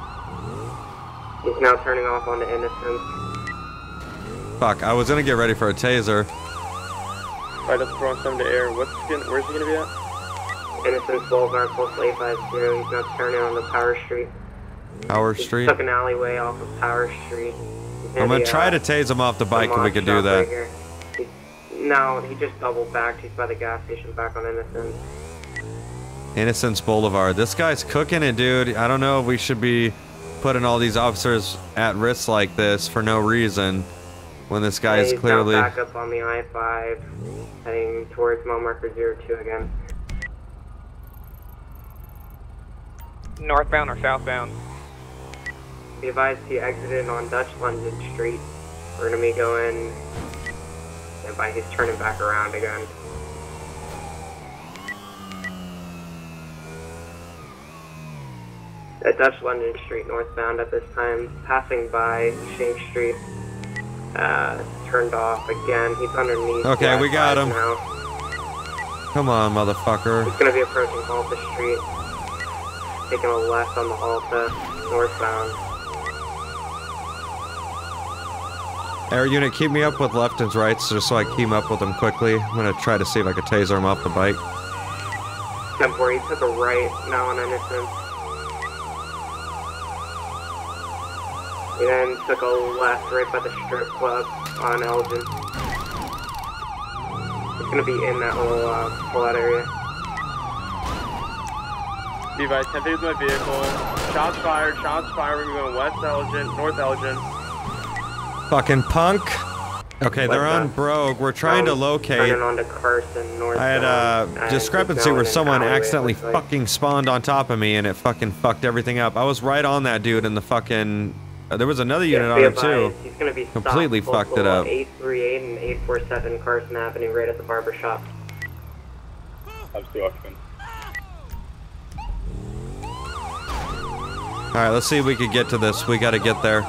He's now turning off on the innocent. Fuck, I was gonna get ready for a taser. Right up front, seven to air. What's he gonna, where's he gonna be at? Innocence Boulevard, plus 850. He's now turning on the Power Street. Power He Street. took an alleyway off of Power Street. I'm gonna be, try uh, to tase him off the bike if we can do that. right here. He- No, he just doubled back. He's by the gas station back on Innocence. Innocence Boulevard. This guy's cooking it, dude. I don't know if we should be putting all these officers at risk like this for no reason when this guy Yeah, is he's clearly. now back up on the I-5, heading towards mile marker 02 again. Northbound or southbound? Be advised he exited on Dutch London Street. We're gonna be going. And by his turning back around again. At Dutch London Street northbound at this time, passing by Shank Street. Uh, turned off again. He's underneath. Okay, we got him. Now. Come on, motherfucker. He's gonna be approaching Alta Street. Taking a left on the Halta, northbound. Air unit, keep me up with left and rights just so I keep up with them quickly. I'm gonna try to see if I can taser him off the bike. 10 he took a right, now on Innocence. He then took a left right by the strip club on Elgin. It's gonna be in that little uh, pull-out area. Be advised, 10 is my vehicle. Shots fired, shots fired. We're going west Elgin, north Elgin. Fucking punk. Okay, they're on that? Brogue. We're trying to locate. onto Carson, northbound. I had a discrepancy where someone accidentally fucking spawned on top of me and it fucking fucked everything up. I was right on that dude in the fucking. uh, there was another unit on him too. He's gonna be Completely fucked it below up. 838 and 847 Carson Avenue, right at the barber shop. I'm still occupant. All right, let's see if we can get to this. We got to get there.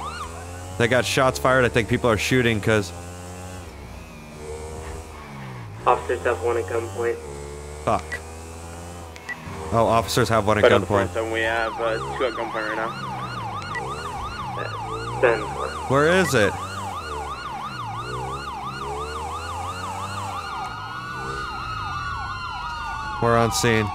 They got shots fired. I think people are shooting because Officers have one at gunpoint. fuck. Oh, officers have one at Right gunpoint. front, so we have uh, two at gunpoint right now. Then Where is it? We're on scene.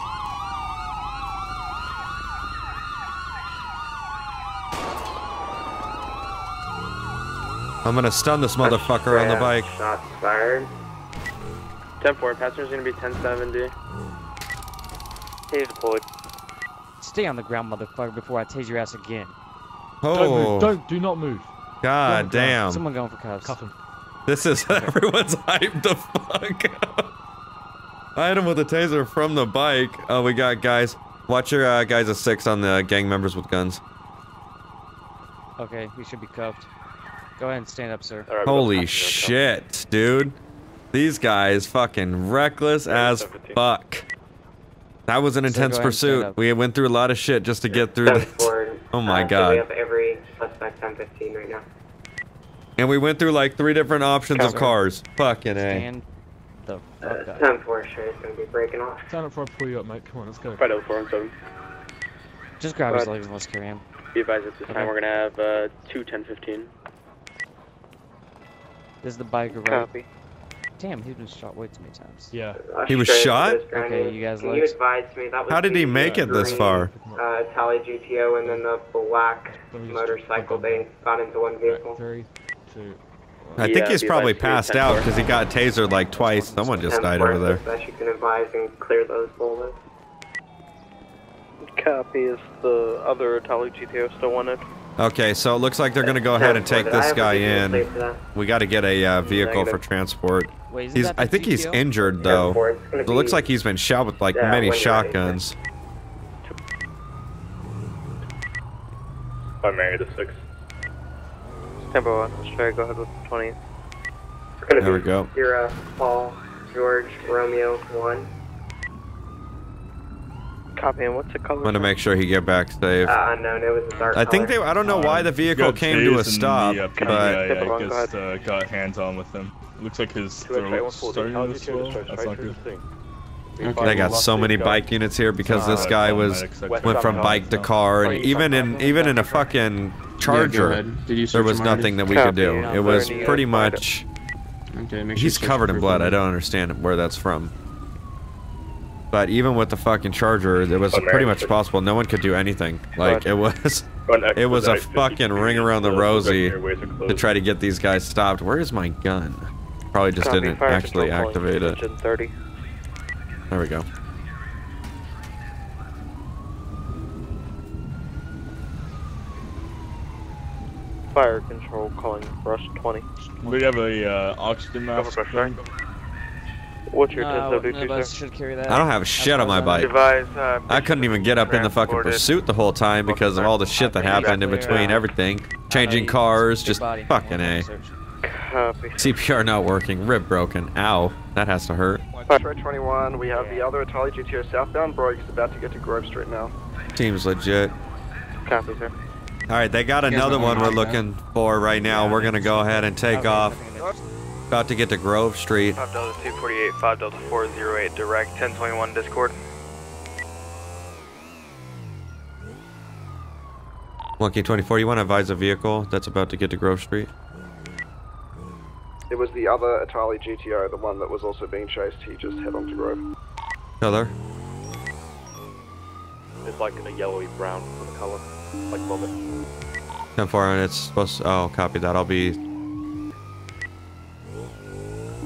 I'm gonna stun this motherfucker on the bike. Shots fired. 10 4, passenger's gonna be 1070. He's deployed. Stay on the ground, motherfucker, before I tase your ass again. Oh, Don't move. Don't. Do not move. god damn. Someone going for cuffs. Cuff him. This is everyone's hyped the fuck. I hit him with a taser from the bike. Oh, we got guys. Watch your uh, guys of six on the gang members with guns. Okay, we should be cuffed. Go ahead and stand up, sir. Holy shit, dude. These guys fucking reckless as fuck. That was an Sir, intense go ahead and stand pursuit. We went through a lot of shit just to get through Ten this. Oh my Uh, so we god. have every suspect 1015 right now. And we went through like three different options of cars. Fucking A. Stand the Uh, fuck up. 10 4 sure is gonna be breaking off. Stand up before I pull you up, mate. Come on, let's go. Right over 417. Just grab his Go legs and let's carry him. Be advised at this time we're gonna have uh, two 1015. This is the biker, right? Copy. Damn, he's been shot way too many times. Yeah. He was shot? to this ground. Okay, you guys Can legs? you advise me that was How did he the make it this far? Uh, Tally GTO and then the black motorcycle. They got into one vehicle. Three, two. I think Yeah, he's probably advised passed out because he got tasered like twice. Someone just died over there. That you can advise and clear those bullets. Copy. Is the other Itali GTO still wanted? Okay, so it looks like they're gonna go ahead and take this guy in. saved for that? We got to get a uh, vehicle for transport. Wait, He's. I think he's injured though. four, It looks like he's been shot with like Yeah, many when you're ready, shotguns. I'm married to six. Tempo one. Let's try. to Go ahead with 20. It's gonna There be we go. Sierra, Paul, George, Romeo, 1. Copy. And what's the color? I'm gonna make sure he get back safe. Uh, unknown, it was a dark I think they. I don't know why the vehicle Got came to a stop, the, uh, but PDI, Go I guess, uh, got hands on with him. Looks like his Two X-ray throat's 140. starting to swell. That's not good. the thing? they got so many bike units here because this guy was went from bike to car, and even in even in a fucking Charger, ahead. Did you there was nothing that we could do. It was pretty much. Okay, make sure He's covered in blood. I don't understand where that's from. But even with the fucking charger, it was pretty much possible. No one could do anything. Like it was, it was a fucking ring around the rosy to try to get these guys stopped. Where is my gun? Probably just didn't actually activate it. There we go. Fire control calling brush 20. We have a uh, oxygen mask. Thing. What's your No, 1072, none of us sir? should carry that. I don't have a shit on my bike. Advise, uh, I couldn't even get up in the fucking pursuit the whole time because of all the shit that happened in between everything. Changing cars, just fucking A. Copy. CPR not working, rib broken. Ow, that has to hurt. Fire 21, we have the other Itali GTO southbound. Bro, he's about to get to Grove Street now. Team's legit. Copy, sir. All right, they got another one we're looking for right now. We're gonna go ahead and take off. About to get to Grove Street. 5 Delta 248, 5 Delta 408, direct 1021 Discord. Monkey 24, you want to advise a vehicle that's about to get to Grove Street? It was the other Itali GTO, the one that was also being chased. He just head on to Grove. Color? It's like a yellowy brown for the color, like vomit. 10 4, and it's supposed to, oh, copy that. I'll be,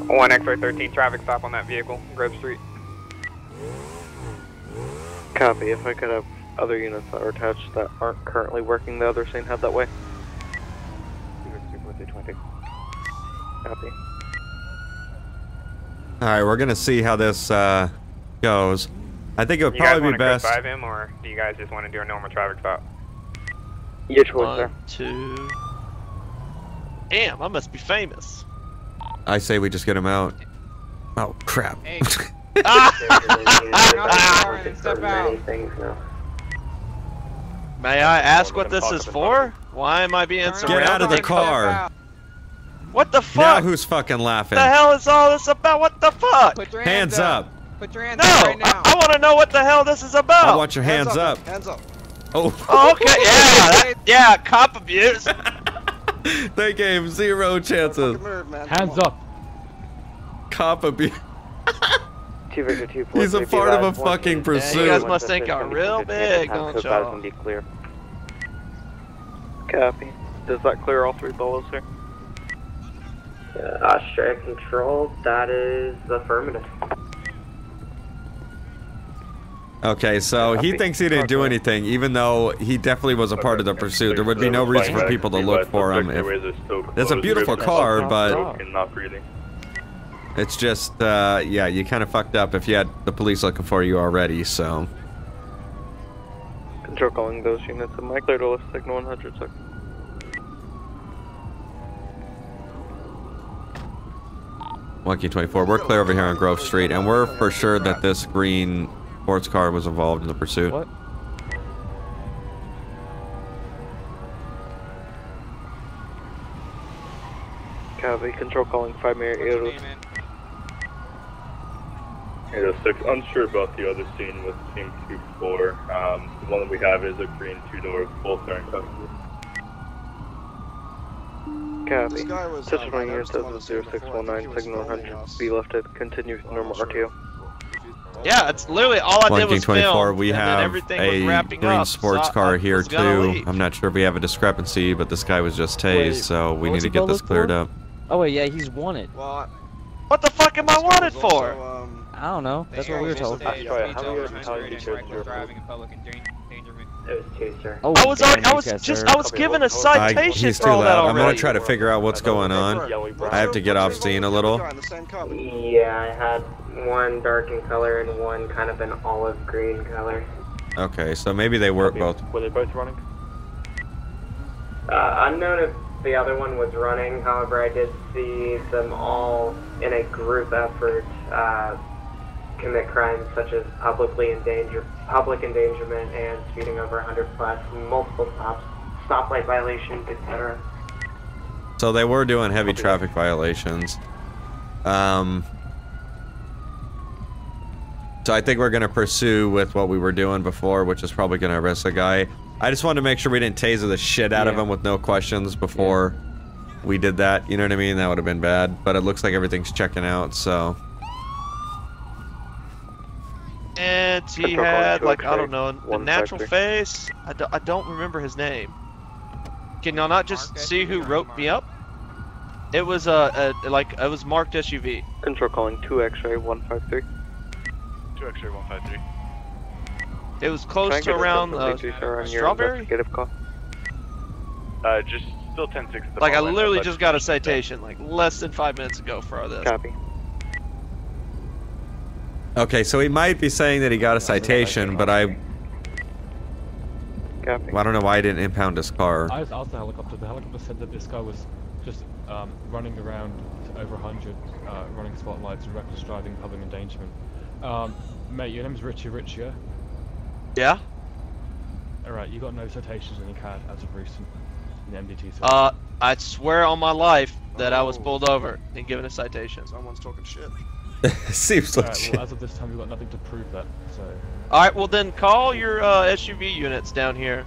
One X-ray 13 traffic stop on that vehicle, Grove Street. Copy. If I could have other units that are attached that aren't currently working the other scene, head that way. Copy. all right, we're gonna see how this uh, goes. I think it would you guys probably want be to best. go by him, or do you guys just want to do a normal traffic stop? Your choice, One, sir. two. Damn, I must be famous. I say we just get him out. Oh, crap. May I ask what this is for? Why am I being surrounded? Get out of the car. What the fuck? Now fuck? who's fucking laughing? What the hell is all this about? What the fuck? Put your Hands up. Put your hands No, up right now. I, want to know what the hell this is about. I want your hands, up. Hands up. Oh. Oh, okay, yeah, that, yeah, cop abuse. they gave zero chances. Hands up. Cop abuse. Two Victor two four. He's a part of a fucking pursuit. you guys must think I'm real big, don't y'all? Be clear. Copy. Does that clear all three bolos, sir? Uh, Australia Control, that is affirmative. Okay, so he thinks he didn't do anything, even though he definitely was a part of the pursuit. There would be no reason for people to look for him. If, it's a beautiful car, but it's just, uh, yeah, you kind of fucked up if you had the police looking for you already, so. Control calling those units. Am I clear to list signal 100, sir? Monkey 24, we're clear over here on Grove Street, and we're for sure that this green sports car was involved in the pursuit. What? Copy. Control calling 5 Mirror Eagles. Eight six. Unsure about the other scene with team two four. Um, the one that we have is a green two door full turn customer. Copy. This guy was, Touch uh, one I units noticed him as on the scene before. I 0619, think he was signal filming 100. us. Be lifted. Continue with normal RTO. Yeah, it's literally all I did Monkey was 24, film, we and then have everything a wrapping green up, sports so car I here too. leave. I'm not sure if we have a discrepancy, but this guy was just tased, Wait, so we need to get this cleared for? up. Oh wait, yeah, he's wanted. Well, What the fuck am I wanted for? um, I don't know. That's what we were told. It was two, sir. Oh, I was damn, already, I was just, I was given a citation he's for too all that loud. I'm gonna try to figure out what's going on. I have to get off scene a little. Yeah, I had one dark in color and one kind of an olive green color. Okay, so maybe they were both. Were they both running? Uh, unknown if the other one was running, however, I did see them all in a group effort uh, commit crimes such as publicly endanger, public endangerment and speeding over 100 plus, multiple stops, stoplight violations, etc. So they were doing heavy traffic violations. Um. So I think we're gonna pursue with what we were doing before, which is probably gonna arrest the guy. I just wanted to make sure we didn't taser the shit out of him with no questions before we did that. You know what I mean? That would have been bad. But it looks like everything's checking out, so. And he had like I X-ray, don't know a natural five three. face. I, do, I don't remember his name. Can y'all not just see who wrote me up? It was uh, uh like it was marked SUV. Control calling 2 X-ray 153. 2 X-ray 153. It was close to around substance uh, abuse around your Strawberry. investigative call. Uh, just still 10-6 at the Like I literally just got a citation like less than five minutes ago for this. Copy. Okay, so he might be saying that he got a citation, but I. Copy. Well, I don't know why I didn't impound his car. I was asked the helicopter. The helicopter said that this guy was just um, running around to over 100, uh, running spotlights and reckless driving, public endangerment. Um, mate, your name's Richie Rich, yeah? Yeah. Alright, you got no citations in your CAD as of recent in the MDT. Uh, I swear on my life that I was pulled over and given a citation. Someone's talking shit. Seems like Alright, well, as of this time, we've got nothing to prove that, so. All right, well then call your uh, SUV units down here.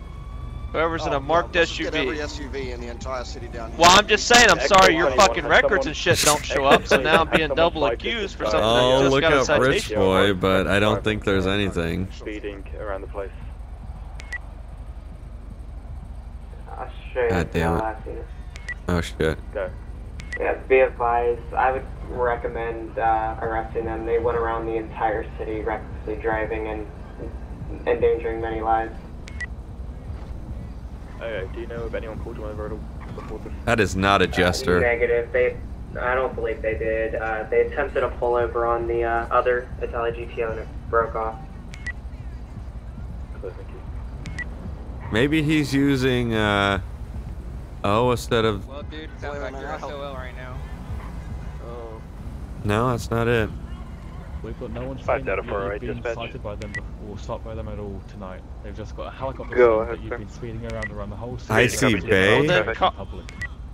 Whoever's in Oh, a marked God, let's just Get every SUV. SUV in the entire city down here. Well, I'm just saying, I'm sorry your fucking records and shit don't show up, so now I'm being double accused for this something time. that Oh, just look got a up Rich. Boy, but I don't think there's anything. Speeding around the place. I'll show you God damn how it. I've it. Oh shit. Go. Yeah, be advised, I would recommend uh, arresting them. They went around the entire city recklessly driving and endangering many lives. Okay, do you know if anyone pulled you over at all before this? That is not a jester. Negative. They, I don't believe they did. Uh, they attempted a pullover on the uh, other Itali GTO and it broke off. Clear. Maybe he's using uh O instead of Well, dude, sounds like you're SOL right now. Oh. No, that's not it. We've got no one Five saying data that for you've right been dispatch. cited by them bef- or stop by them at all tonight. They've just got a helicopter Go ahead, that you've sir. been speeding around around the whole city. I see Bay. Well, then in ca- public.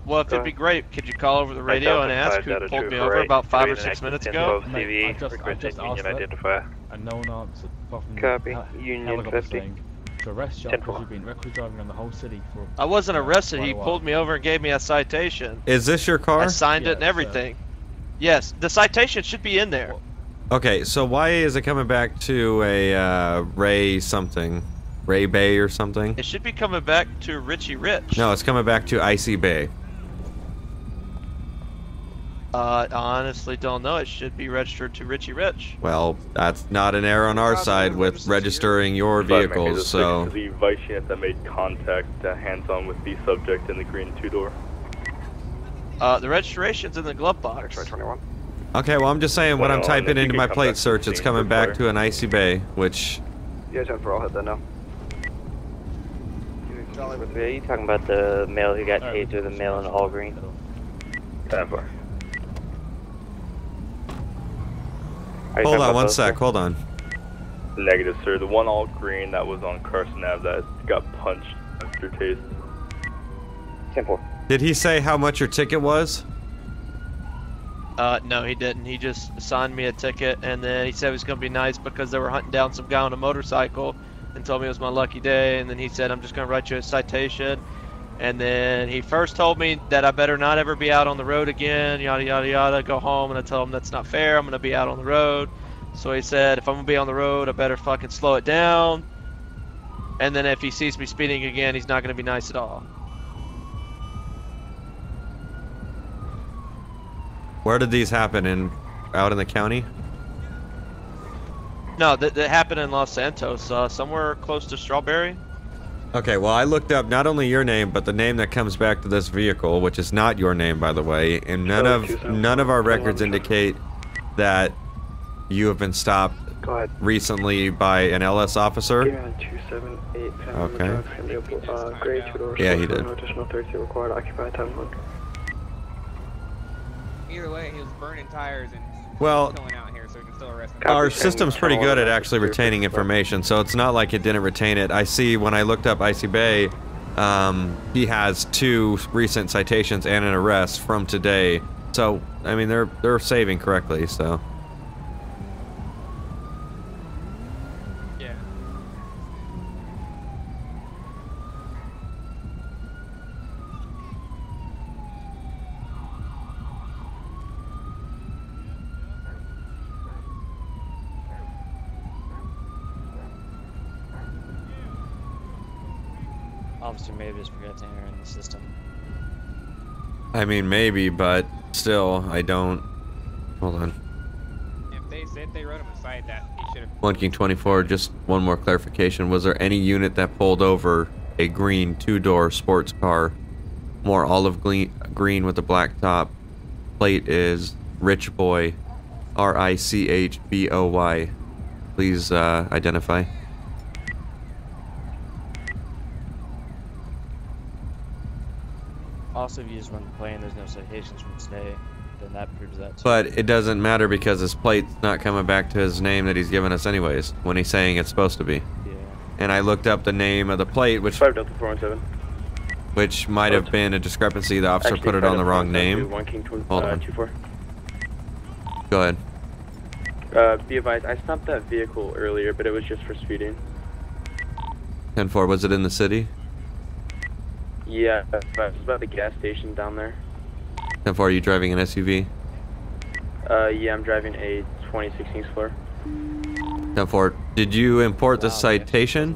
well, if it'd be great, could you call over the radio and ask who pulled me over about five or six minutes ago? Mate, I just, I requesting just union asked that, identifier. and no one answered. Apart from the Copy. hel- Union helicopter 50. saying to arrest you because you've been reckless driving around the whole city for. I wasn't arrested. He pulled me over and gave me a citation. Is this your car? I signed it and Yeah, so- everything. Yes, the citation should be in there. Okay, so why is it coming back to a uh, Ray something? Ray Bay or something? It should be coming back to Richie Rich. No, it's coming back to Icy Bay. Uh, I honestly don't know. It should be registered to Richie Rich. Well, that's not an error on our side with registering your Five vehicles, so. The vice unit that made contact uh, hands-on with the subject in the green two-door. Uh, the registration's in the glove box. X-ray 21. Okay, well, I'm just saying when I'm typing into my plate search, it's coming back fire. to an Icy Bay, which. You guys have for all hit then now. Are you talking about the male who got Alright, tasered, the male in all green? Ten four. Are Hold on one sec, sir? hold on. Negative, sir. The one all green that was on Carson Ave that got punched after taste. 10 4. Did he say how much your ticket was? Uh, no, he didn't. He just signed me a ticket, and then he said it was gonna be nice because they were hunting down some guy on a motorcycle, and told me it was my lucky day. And then he said, "I'm just gonna write you a citation." And then he first told me that I better not ever be out on the road again, yada yada yada. Go home, and I told him that's not fair. I'm gonna be out on the road. So he said, if I'm gonna be on the road, I better fucking slow it down. And then if he sees me speeding again, he's not gonna be nice at all. Where did these happen? In out in the county? No, that, that happened in Los Santos, uh, somewhere close to Strawberry. Okay, well, I looked up not only your name, but the name that comes back to this vehicle, which is not your name, by the way, and none of none of our records indicate that you have been stopped recently by an LS officer. Give me on 278. Okay. Uh, grade two doors. Yeah, he full, did. No additional 32 required. Occupy time one. Either way, he was burning tires and Well, killing out here, so we can still arrest him. Our system's pretty good at actually retaining information, so it's not like it didn't retain it. I see when I looked up Icy Bay, um, he has two recent citations and an arrest from today. So, I mean, they're they're saving correctly. So, Yeah. Officer may have just forgot to enter in the system. I mean, maybe, but still, I don't. Hold on. If they said they wrote him a cite, that he should have. One King 24, just one more clarification. Was there any unit that pulled over a green two-door sports car, more olive green, green with a black top? Plate is Rich Boy, R-I-C-H-B-O-Y. Please uh, identify. Also, if you just run the plane, there's no citations from today, then that proves that. too. But it doesn't matter because his plate's not coming back to his name that he's given us anyways, when he's saying it's supposed to be. Yeah. And I looked up the name of the plate, which Five Delta four one seven. which might have been a discrepancy. The officer put it on the wrong name. One King tw- Hold uh, on. two four. Go ahead. Uh, be advised, I stopped that vehicle earlier, but it was just for speeding. 10-4, was it in the city? Yeah, uh, it was about the gas station down there. 10-4, are you driving an SUV? Uh, yeah, I'm driving a 2016 Explorer. 10-4, did you import the citation?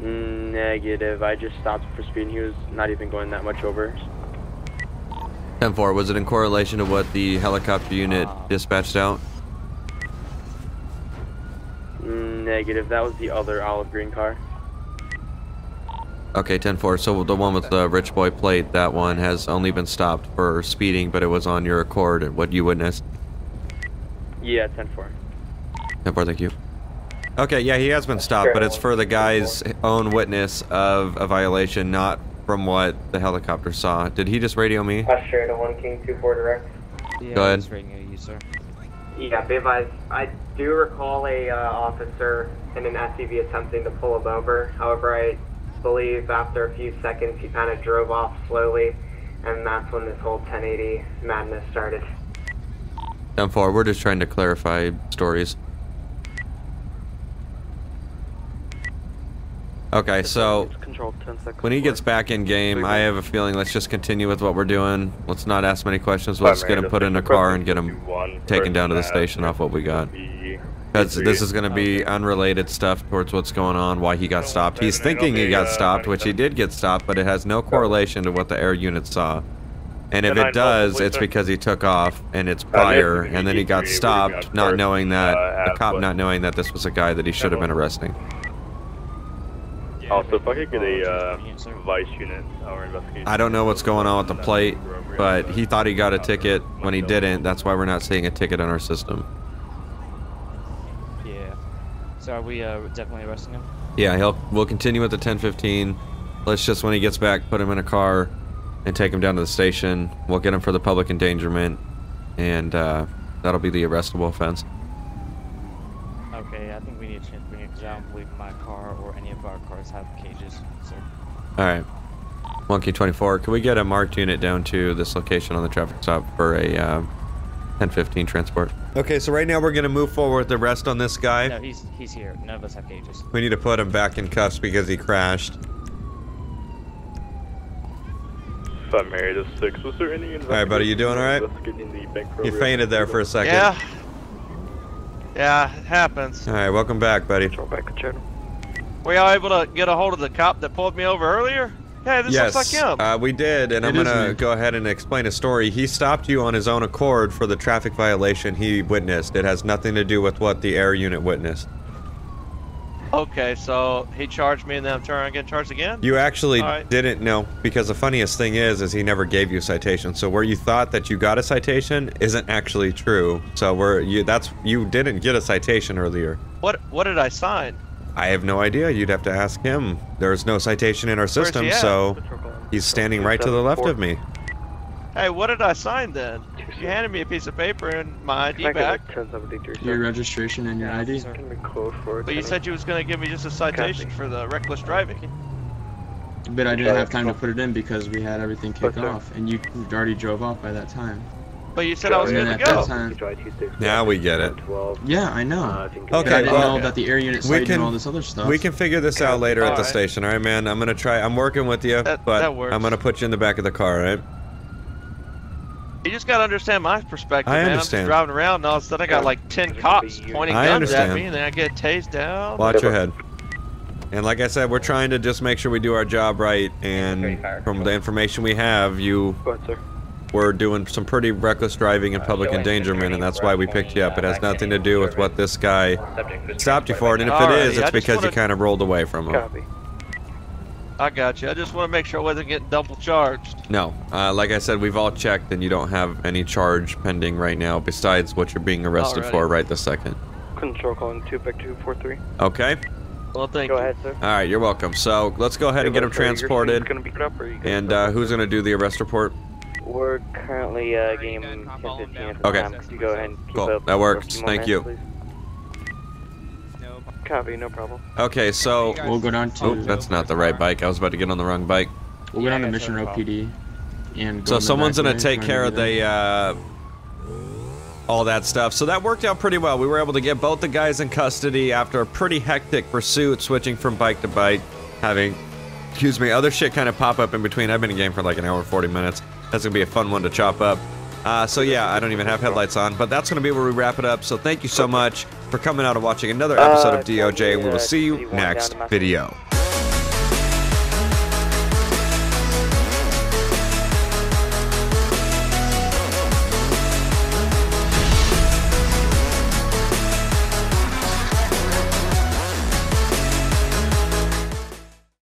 Negative. I just stopped for speeding. He was not even going that much over. 10-4, was it in correlation to what the helicopter unit dispatched out? Negative. That was the other olive green car. Okay, 10-4, so the one with the rich boy plate, that one has only been stopped for speeding, but it was on your Accord, and what you witnessed. Yeah, 10-4. 10-4, thank you. Okay, yeah, he has been stopped, but it's for the guy's own witness of a violation, not from what the helicopter saw. Did he just radio me? Pasture to 1 King 24 direct. Yeah, Go ahead. just you, sir. Yeah, be advised, I do recall a uh, officer in an SUV attempting to pull him over. However, I believe after a few seconds he kind of drove off slowly, and that's when this whole 1080 madness started. 10-4, we're just trying to clarify stories. Okay, so Control 10 seconds. when he gets back in game, I have a feeling let's just continue with what we're doing. Let's not ask many questions. Let's get him put in a car and get him taken down to the station off what we got. Because this is going to be unrelated stuff towards what's going on, why he got stopped. He's thinking he got stopped, which he did get stopped, but it has no correlation to what the air unit saw. And if it does, it's because he took off and it's prior, and then he got stopped, not knowing that, the cop not knowing that this was a guy that he should have been arresting. Also, if I could get a uh, vice unit, our investigation. I don't know what's going on with the plate, but he thought he got a ticket when he didn't. That's why we're not seeing a ticket on our system. So are we uh, definitely arresting him? Yeah, he'll. We'll continue with the 1015. Let's just when he gets back, put him in a car, and take him down to the station. We'll get him for the public endangerment, and uh, that'll be the arrestable offense. Okay, I think we need to change because I don't believe my car or any of our cars have cages, sir. All right. Monkey 24. Can we get a marked unit down to this location on the traffic stop for a uh, 1015 transport? Okay, so right now we're gonna move forward with the rest on this guy. No, he's he's here. None of us have cages. We need to put him back in cuffs because he crashed. Five Mary to six. Was there any All right, buddy, you doing all right? investigating the bank You fainted there for a second. Yeah. Yeah, it happens. All right, welcome back, buddy. Were y'all able to get a hold of the cop that pulled me over earlier? Hey, this yes, looks like him. Uh, we did, and It I'm gonna me. go ahead and explain a story. He stopped you on his own accord for the traffic violation he witnessed. It has nothing to do with what the air unit witnessed. Okay, so he charged me and then I'm turning and getting charged again? You actually All right. didn't know because the funniest thing is, is he never gave you a citation. So where you thought that you got a citation isn't actually true. So where you that's you didn't get a citation earlier. What what did I sign? I have no idea. You'd have to ask him. There's no citation in our system, he so he's standing right to the left of me. Hey, what did I sign then? You handed me a piece of paper and my ID back. Your registration and your ID. But you said you was gonna give me just a citation for the reckless driving. But I didn't have time to put it in because we had everything kicked off, and you already drove off by that time. But you said I was And good to go. that time- Now we get it. Yeah, I know. Okay, I didn't well, know that the air unit we can and all this other stuff. we can figure this out later at the Alright. station. All right, man. I'm gonna try. I'm working with you, but that works. I'm gonna put you in the back of the car. All right. You just gotta understand my perspective, I man. I'm understand. just driving around and all of a sudden I got like ten cops pointing I guns understand. at me and then I get tased down. Watch your head. And like I said, we're trying to just make sure we do our job right. And from the information we have, you were doing some pretty reckless driving and public endangerment, and that's why we picked you up. It has nothing to do with what this guy stopped you for. And if it Alrighty, is, I it's because you kind of rolled away from him. I got you. I just want to make sure I wasn't getting double charged. No, uh, like I said, we've all checked, and you don't have any charge pending right now besides what you're being arrested Alrighty. for right this second. Control calling 2 back 243. Okay? Well, thank Go you. ahead, sir. All right, you're welcome. So let's go ahead and get him transported. Gonna be up or you And uh, who's gonna do the arrest report? We're currently uh, getting 1015 at the Okay. time. Could you go ahead and keep Cool, up that works. Thank minutes, you. please? Copy, no problem. Okay, so We'll go down to- Oh, that's not the right bike. I was about to get on the wrong bike. We'll go down to Mission Row PD. And go So someone's gonna take care to of the uh, all that stuff. So that worked out pretty well. We were able to get both the guys in custody after a pretty hectic pursuit, switching from bike to bike, having excuse me, other shit kind of pop up in between. I've been in game for like an hour and 40 minutes. That's gonna be a fun one to chop up. Uh, so yeah, I don't even have headlights on, but that's gonna be where we wrap it up. So thank you so much for coming out and watching another episode Uh, of DOJ, and we will uh, see you next to video.